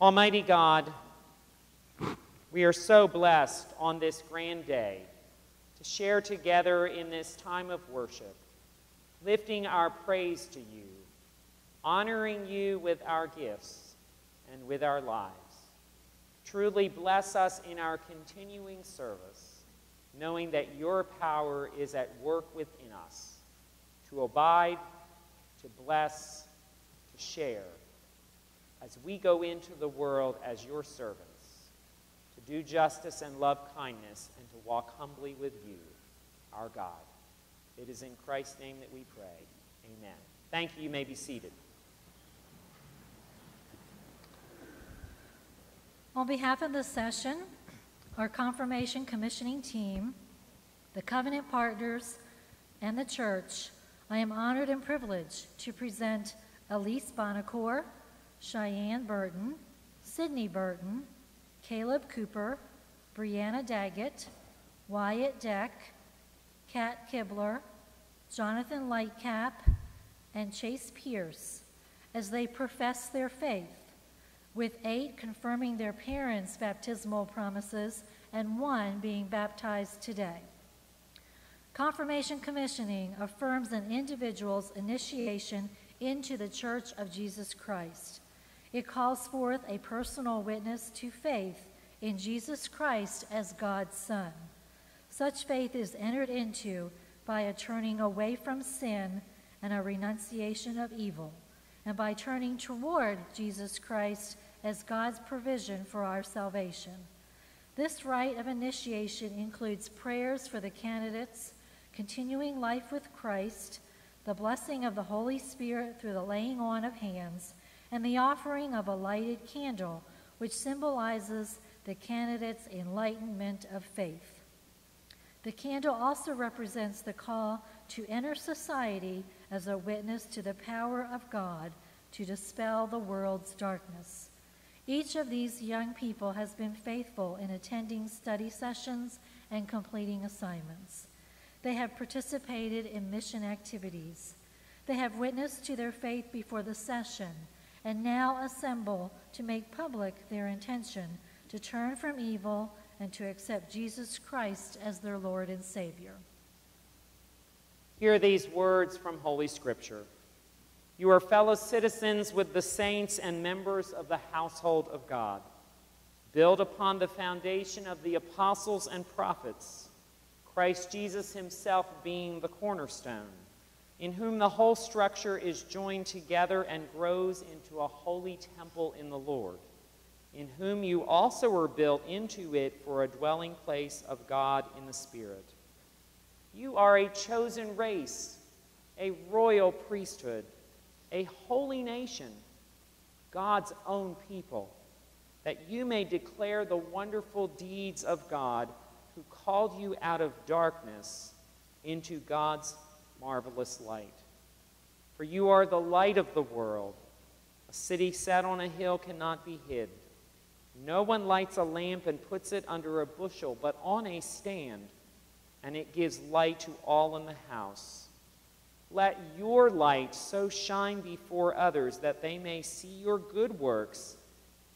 A: Almighty God, we are so blessed on this grand day to share together in this time of worship, lifting our praise to you, honoring you with our gifts and with our lives. Truly bless us in our continuing service, knowing that your power is at work within us to abide, to bless, share as we go into the world as your servants, to do justice and love kindness, and to walk humbly with you, our God. It is in Christ's name that we pray. Amen. Thank you. You may be seated.
D: On behalf of the session, our confirmation commissioning team, the covenant partners, and the church, I am honored and privileged to present Elise Bonacore, Cheyenne Burton, Sydney Burton, Caleb Cooper, Brianna Daggett, Wyatt Deck, Kat Kibler, Jonathan Lightcap, and Chase Pierce as they profess their faith, with eight confirming their parents' baptismal promises and one being baptized today. Confirmation commissioning affirms an individual's initiation into the Church of Jesus Christ. It calls forth a personal witness to faith in Jesus Christ as God's Son. Such faith is entered into by a turning away from sin and a renunciation of evil, and by turning toward Jesus Christ as God's provision for our salvation. This rite of initiation includes prayers for the candidates, continuing life with Christ, the blessing of the Holy Spirit through the laying on of hands, and the offering of a lighted candle, which symbolizes the candidate's enlightenment of faith. The candle also represents the call to enter society as a witness to the power of God to dispel the world's darkness. Each of these young people has been faithful in attending study sessions and completing assignments. They have participated in mission activities. They have witnessed to their faith before the session and now assemble to make public their intention to turn from evil and to accept Jesus Christ as their Lord and Savior.
A: Hear these words from Holy Scripture. You are fellow citizens with the saints and members of the household of God. Build upon the foundation of the apostles and prophets Christ Jesus himself being the cornerstone, in whom the whole structure is joined together and grows into a holy temple in the Lord, in whom you also are built into it for a dwelling place of God in the Spirit. You are a chosen race, a royal priesthood, a holy nation, God's own people, that you may declare the wonderful deeds of God who called you out of darkness into God's marvelous light. For you are the light of the world. A city set on a hill cannot be hid. No one lights a lamp and puts it under a bushel, but on a stand, and it gives light to all in the house. Let your light so shine before others that they may see your good works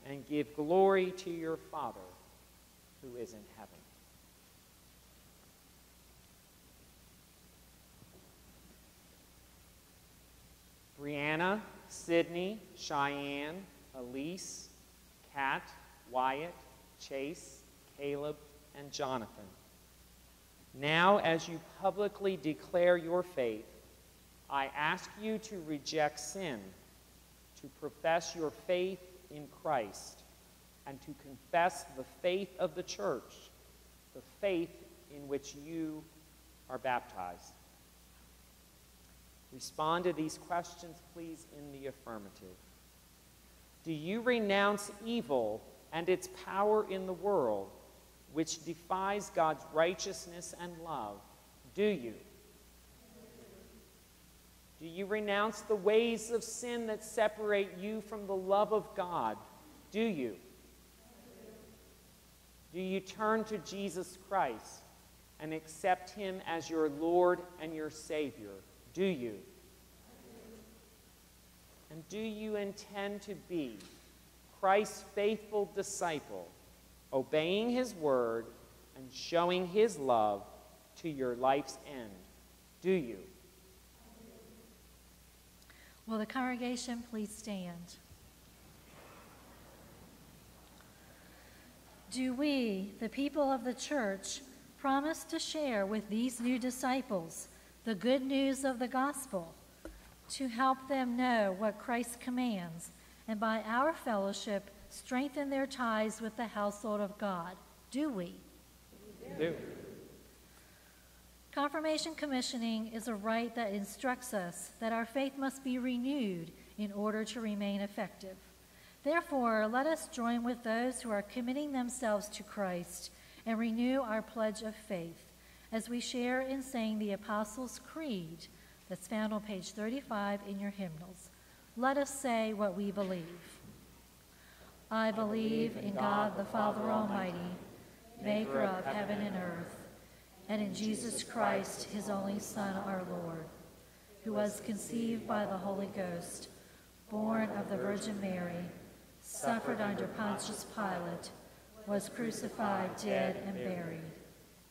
A: and give glory to your Father who is in heaven. Brianna, Sydney, Cheyenne, Elise, Kat, Wyatt, Chase, Caleb, and Jonathan. Now, as you publicly declare your faith, I ask you to reject sin, to profess your faith in Christ, and to confess the faith of the church, the faith in which you are baptized. Respond to these questions, please, in the affirmative. Do you renounce evil and its power in the world, which defies God's righteousness and love? Do you? Do you renounce the ways of sin that separate you from the love of God? Do you? Do you turn to Jesus Christ and accept him as your Lord and your Savior? Do you? And do you intend to be Christ's faithful disciple, obeying his word and showing his love to your life's end? Do you?
D: Will the congregation please stand? Do we, the people of the church, promise to share with these new disciples the good news of the gospel, to help them know what Christ commands, and by our fellowship strengthen their ties with the household of God? Do we?
A: Do.
D: Confirmation commissioning is a rite that instructs us that our faith must be renewed in order to remain effective. Therefore, let us join with those who are committing themselves to Christ and renew our pledge of faith as we share in saying the Apostles' Creed that's found on page 35 in your hymnals. Let us say what we believe. I believe in God the Father Almighty, maker of heaven and earth, and in Jesus Christ, his only Son, our Lord, who was conceived by the Holy Ghost, born of the Virgin Mary, suffered under Pontius Pilate, was crucified, dead, and buried.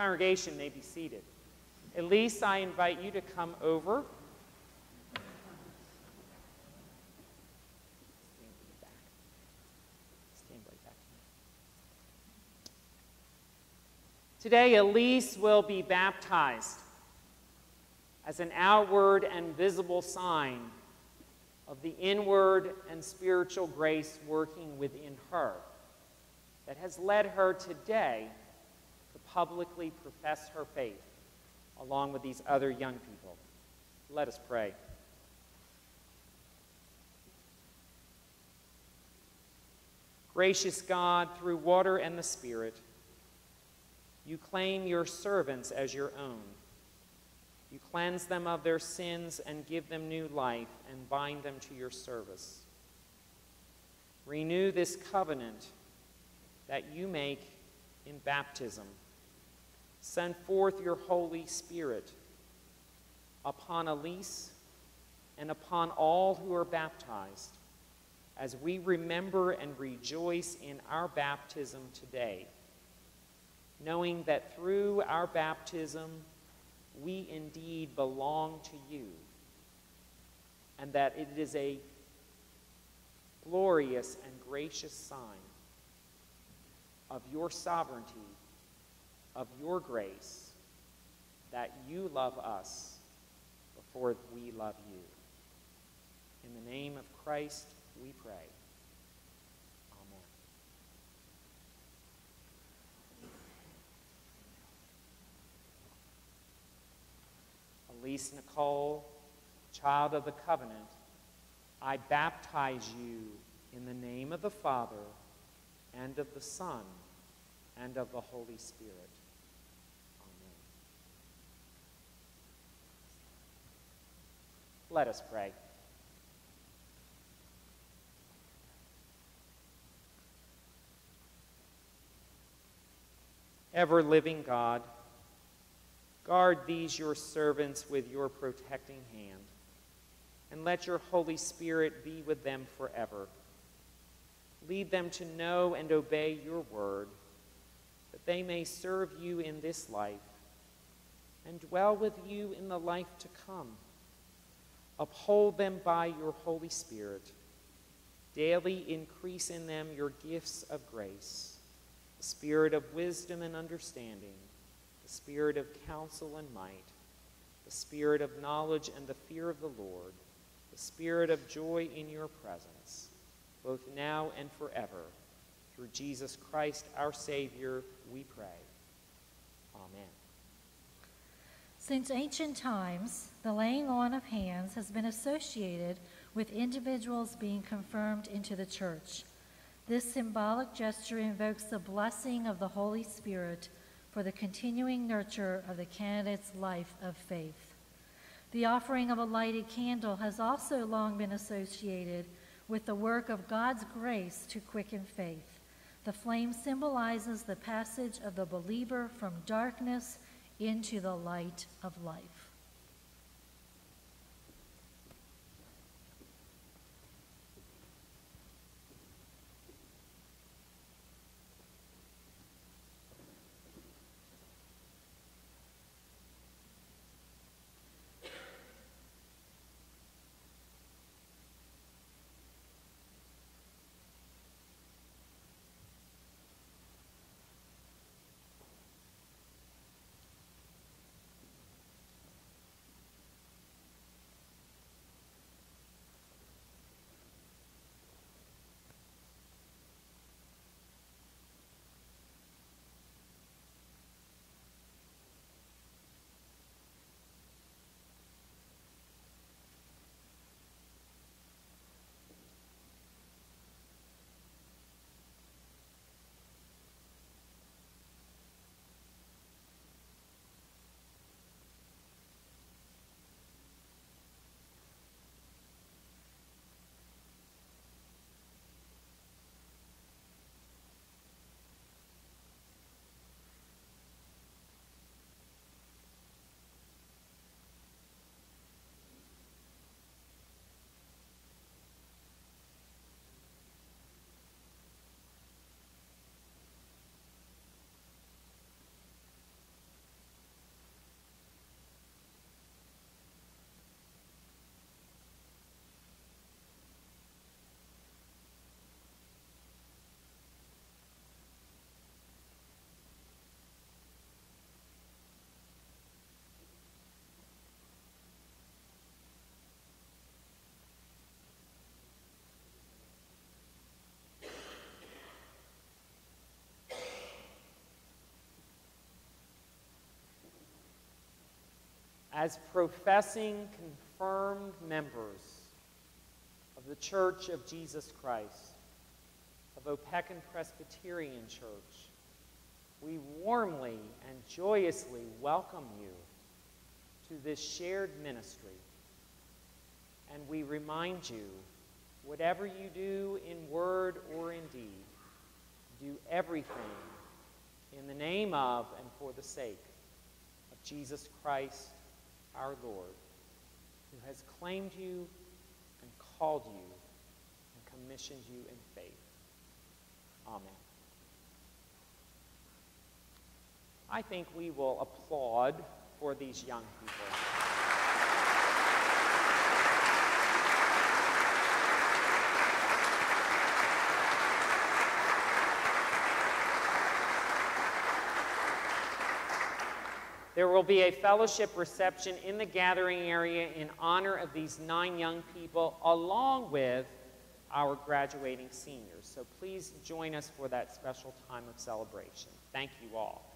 A: Congregation may be seated. Elise, I invite you to come over. Today, Elise will be baptized as an outward and visible sign of the inward and spiritual grace working within her that has led her today to publicly profess her faith along with these other young people. Let us pray. Gracious God, through water and the Spirit, you claim your servants as your own. You cleanse them of their sins and give them new life and bind them to your service. Renew this covenant that you make in baptism. Send forth your Holy Spirit upon Elise and upon all who are baptized as we remember and rejoice in our baptism today, knowing that through our baptism we indeed belong to you and that it is a glorious and gracious sign of your sovereignty, of your grace, that you love us before we love you. In the name of Christ, we pray. Amen. Elise Nicole, child of the covenant, I baptize you in the name of the Father and of the Son and of the Holy Spirit. Let us pray. Ever living God, guard these your servants with your protecting hand, and let your Holy Spirit be with them forever. Lead them to know and obey your word, that they may serve you in this life and dwell with you in the life to come. Uphold them by your Holy Spirit. Daily increase in them your gifts of grace, the spirit of wisdom and understanding, the spirit of counsel and might, the spirit of knowledge and the fear of the Lord, the spirit of joy in your presence both now and forever. Through Jesus Christ, our Savior, we pray. Amen.
D: Since ancient times, the laying on of hands has been associated with individuals being confirmed into the church. This symbolic gesture invokes the blessing of the Holy Spirit for the continuing nurture of the candidate's life of faith. The offering of a lighted candle has also long been associated with the work of God's grace to quicken faith. The flame symbolizes the passage of the believer from darkness into the light of life.
A: As professing confirmed members of the Church of Jesus Christ, of Opequon Presbyterian Church, we warmly and joyously welcome you to this shared ministry. And we remind you, whatever you do in word or in deed, do everything in the name of and for the sake of Jesus Christ our Lord, who has claimed you and called you and commissioned you in faith. Amen. I think we will applaud for these young people. There will be a fellowship reception in the gathering area in honor of these nine young people, along with our graduating seniors. So please join us for that special time of celebration. Thank you all.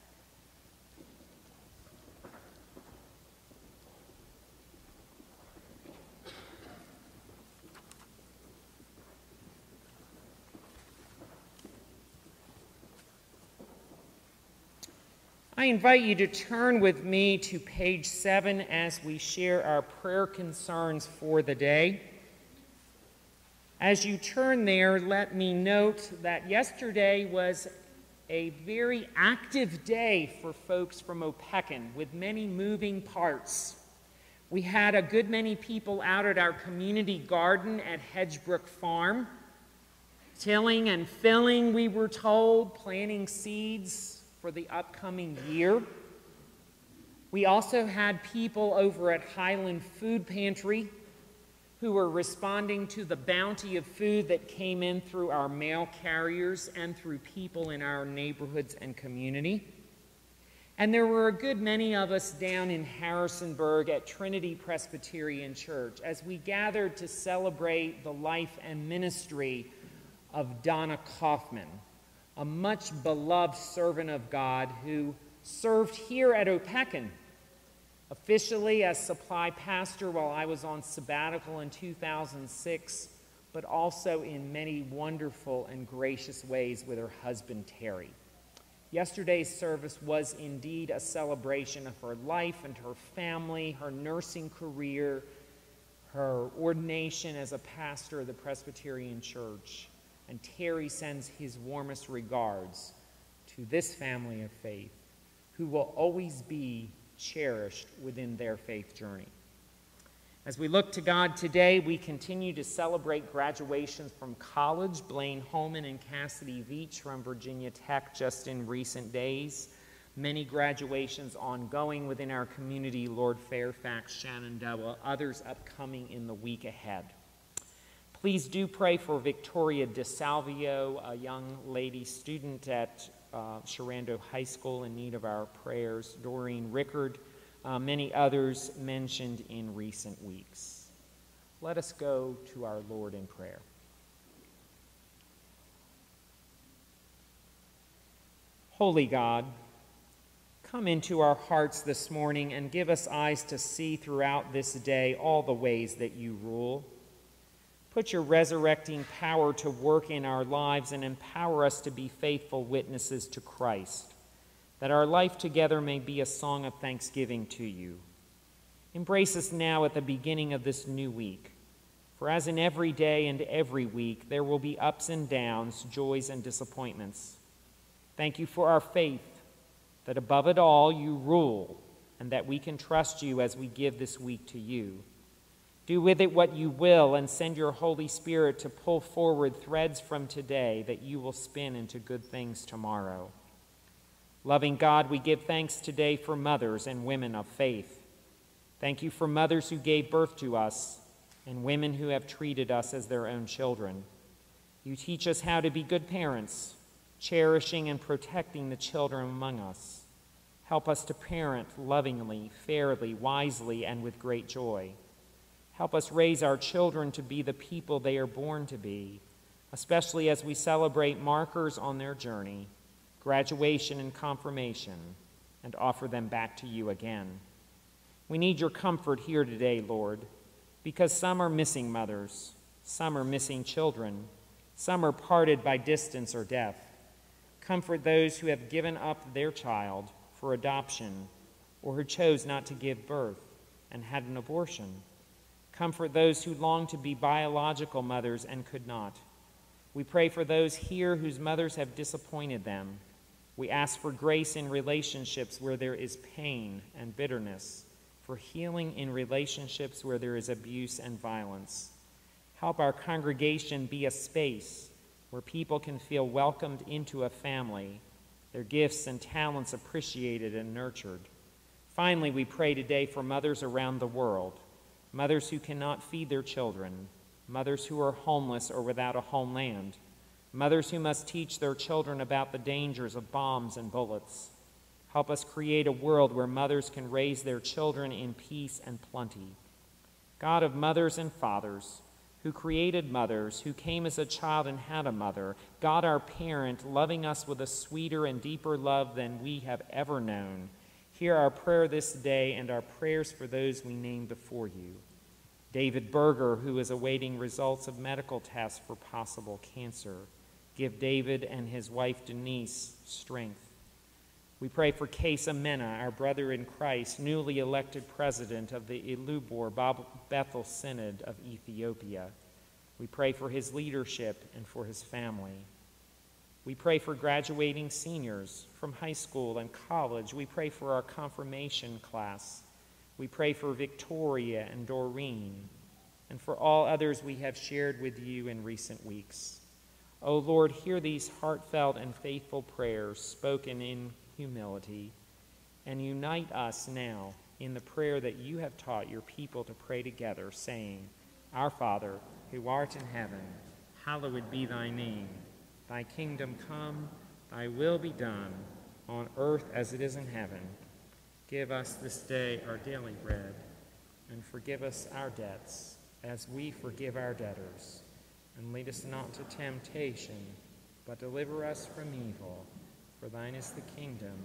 A: I invite you to turn with me to page seven as we share our prayer concerns for the day. As you turn there, let me note that yesterday was a very active day for folks from Opequon with many moving parts. We had a good many people out at our community garden at Hedgebrook Farm, tilling and filling, we were told, planting seeds, for the upcoming year. We also had people over at Highland Food Pantry who were responding to the bounty of food that came in through our mail carriers and through people in our neighborhoods and community. And there were a good many of us down in Harrisonburg at Trinity Presbyterian Church as we gathered to celebrate the life and ministry of Donna Kaufman, a much beloved servant of God who served here at Opequon officially as supply pastor while I was on sabbatical in 2006, but also in many wonderful and gracious ways with her husband, Terry. Yesterday's service was indeed a celebration of her life and her family, her nursing career, her ordination as a pastor of the Presbyterian Church. And Terry sends his warmest regards to this family of faith, who will always be cherished within their faith journey. As we look to God today, we continue to celebrate graduations from college. Blaine Holman and Cassidy Veach from Virginia Tech just in recent days. Many graduations ongoing within our community, Lord Fairfax, Shenandoah, others upcoming in the week ahead. Please do pray for Victoria DeSalvio, a young lady student at uh, Shenandoah High School in need of our prayers. Doreen Rickard, uh, many others mentioned in recent weeks. Let us go to our Lord in prayer. Holy God, come into our hearts this morning and give us eyes to see throughout this day all the ways that you rule. Put your resurrecting power to work in our lives and empower us to be faithful witnesses to Christ that our life together may be a song of thanksgiving to you. Embrace us now at the beginning of this new week. For as in every day and every week, there will be ups and downs, joys and disappointments. Thank you for our faith, that above it all you rule, and that we can trust you as we give this week to you. Do with it what you will, and send your Holy Spirit to pull forward threads from today that you will spin into good things tomorrow. Loving God, we give thanks today for mothers and women of faith. Thank you for mothers who gave birth to us and women who have treated us as their own children. You teach us how to be good parents, cherishing and protecting the children among us. Help us to parent lovingly, fairly, wisely, and with great joy. Help us raise our children to be the people they are born to be, especially as we celebrate markers on their journey graduation, and confirmation, and offer them back to you again. We need your comfort here today, Lord, because some are missing mothers, some are missing children, some are parted by distance or death. Comfort those who have given up their child for adoption or who chose not to give birth and had an abortion. Comfort those who long to be biological mothers and could not. We pray for those here whose mothers have disappointed them we ask for grace in relationships where there is pain and bitterness, for healing in relationships where there is abuse and violence. Help our congregation be a space where people can feel welcomed into a family, their gifts and talents appreciated and nurtured. Finally, we pray today for mothers around the world, mothers who cannot feed their children, mothers who are homeless or without a homeland mothers who must teach their children about the dangers of bombs and bullets. Help us create a world where mothers can raise their children in peace and plenty. God of mothers and fathers, who created mothers, who came as a child and had a mother, God our parent, loving us with a sweeter and deeper love than we have ever known, hear our prayer this day and our prayers for those we name before you. David Berger, who is awaiting results of medical tests for possible cancer. Give David and his wife Denise strength. We pray for Kesa Mena, our brother in Christ, newly elected president of the Illubabor Bethel Synod of Ethiopia. We pray for his leadership and for his family. We pray for graduating seniors from high school and college. We pray for our confirmation class. We pray for Victoria and Doreen and for all others we have shared with you in recent weeks. O oh Lord, hear these heartfelt and faithful prayers spoken in humility, and unite us now in the prayer that you have taught your people to pray together, saying, Our Father, who art in heaven, hallowed be thy name. Thy kingdom come, thy will be done, on earth as it is in heaven. Give us this day our daily bread, and forgive us our debts, as we forgive our debtors and lead us not to temptation, but deliver us from evil. For thine is the kingdom,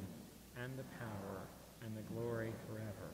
A: and the power, and the glory forever.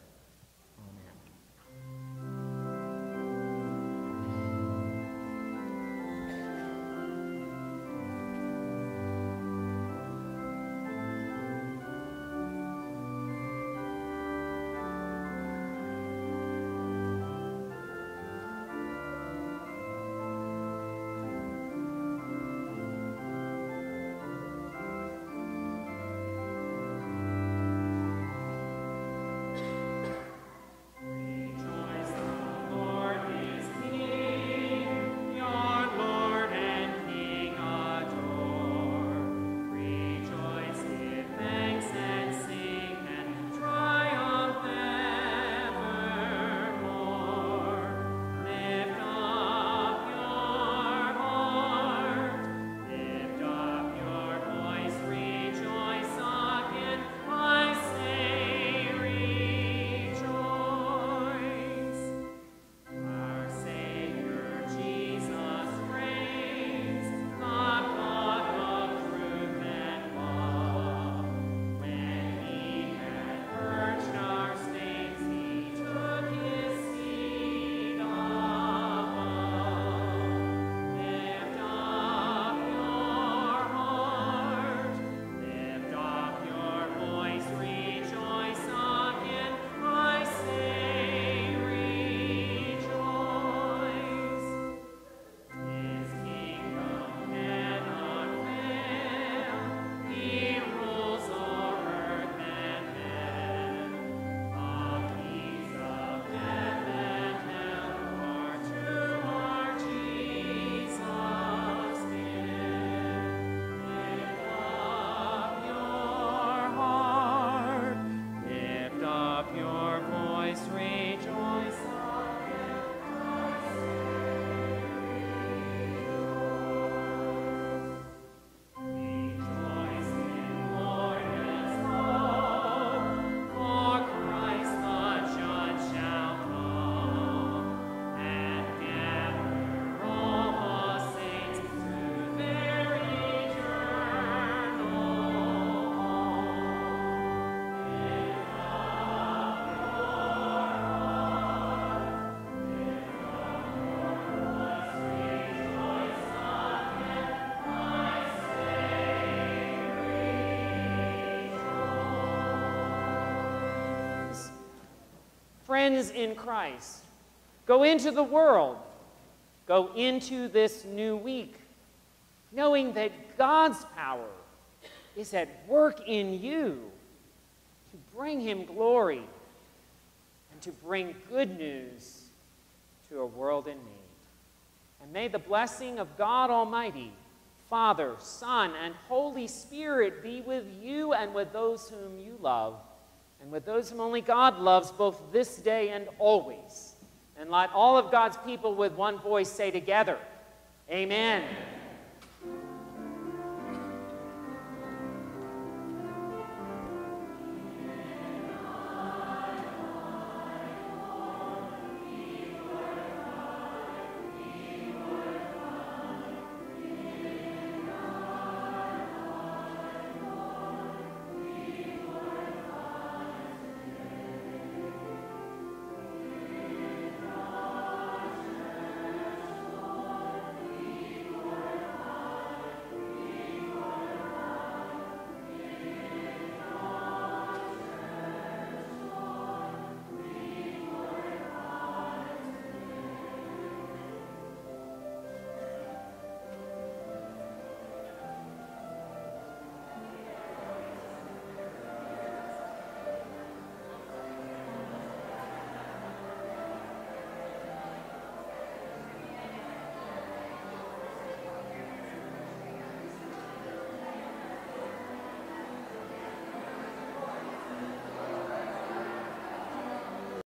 A: Friends in Christ, go into the world, go into this new week, knowing that God's power is at work in you to bring Him glory and to bring good news to a world in need. And may the blessing of God Almighty, Father, Son, and Holy Spirit be with you and with those whom you love, and with those whom only God loves, both this day and always. And let all of God's people with one voice say together, Amen.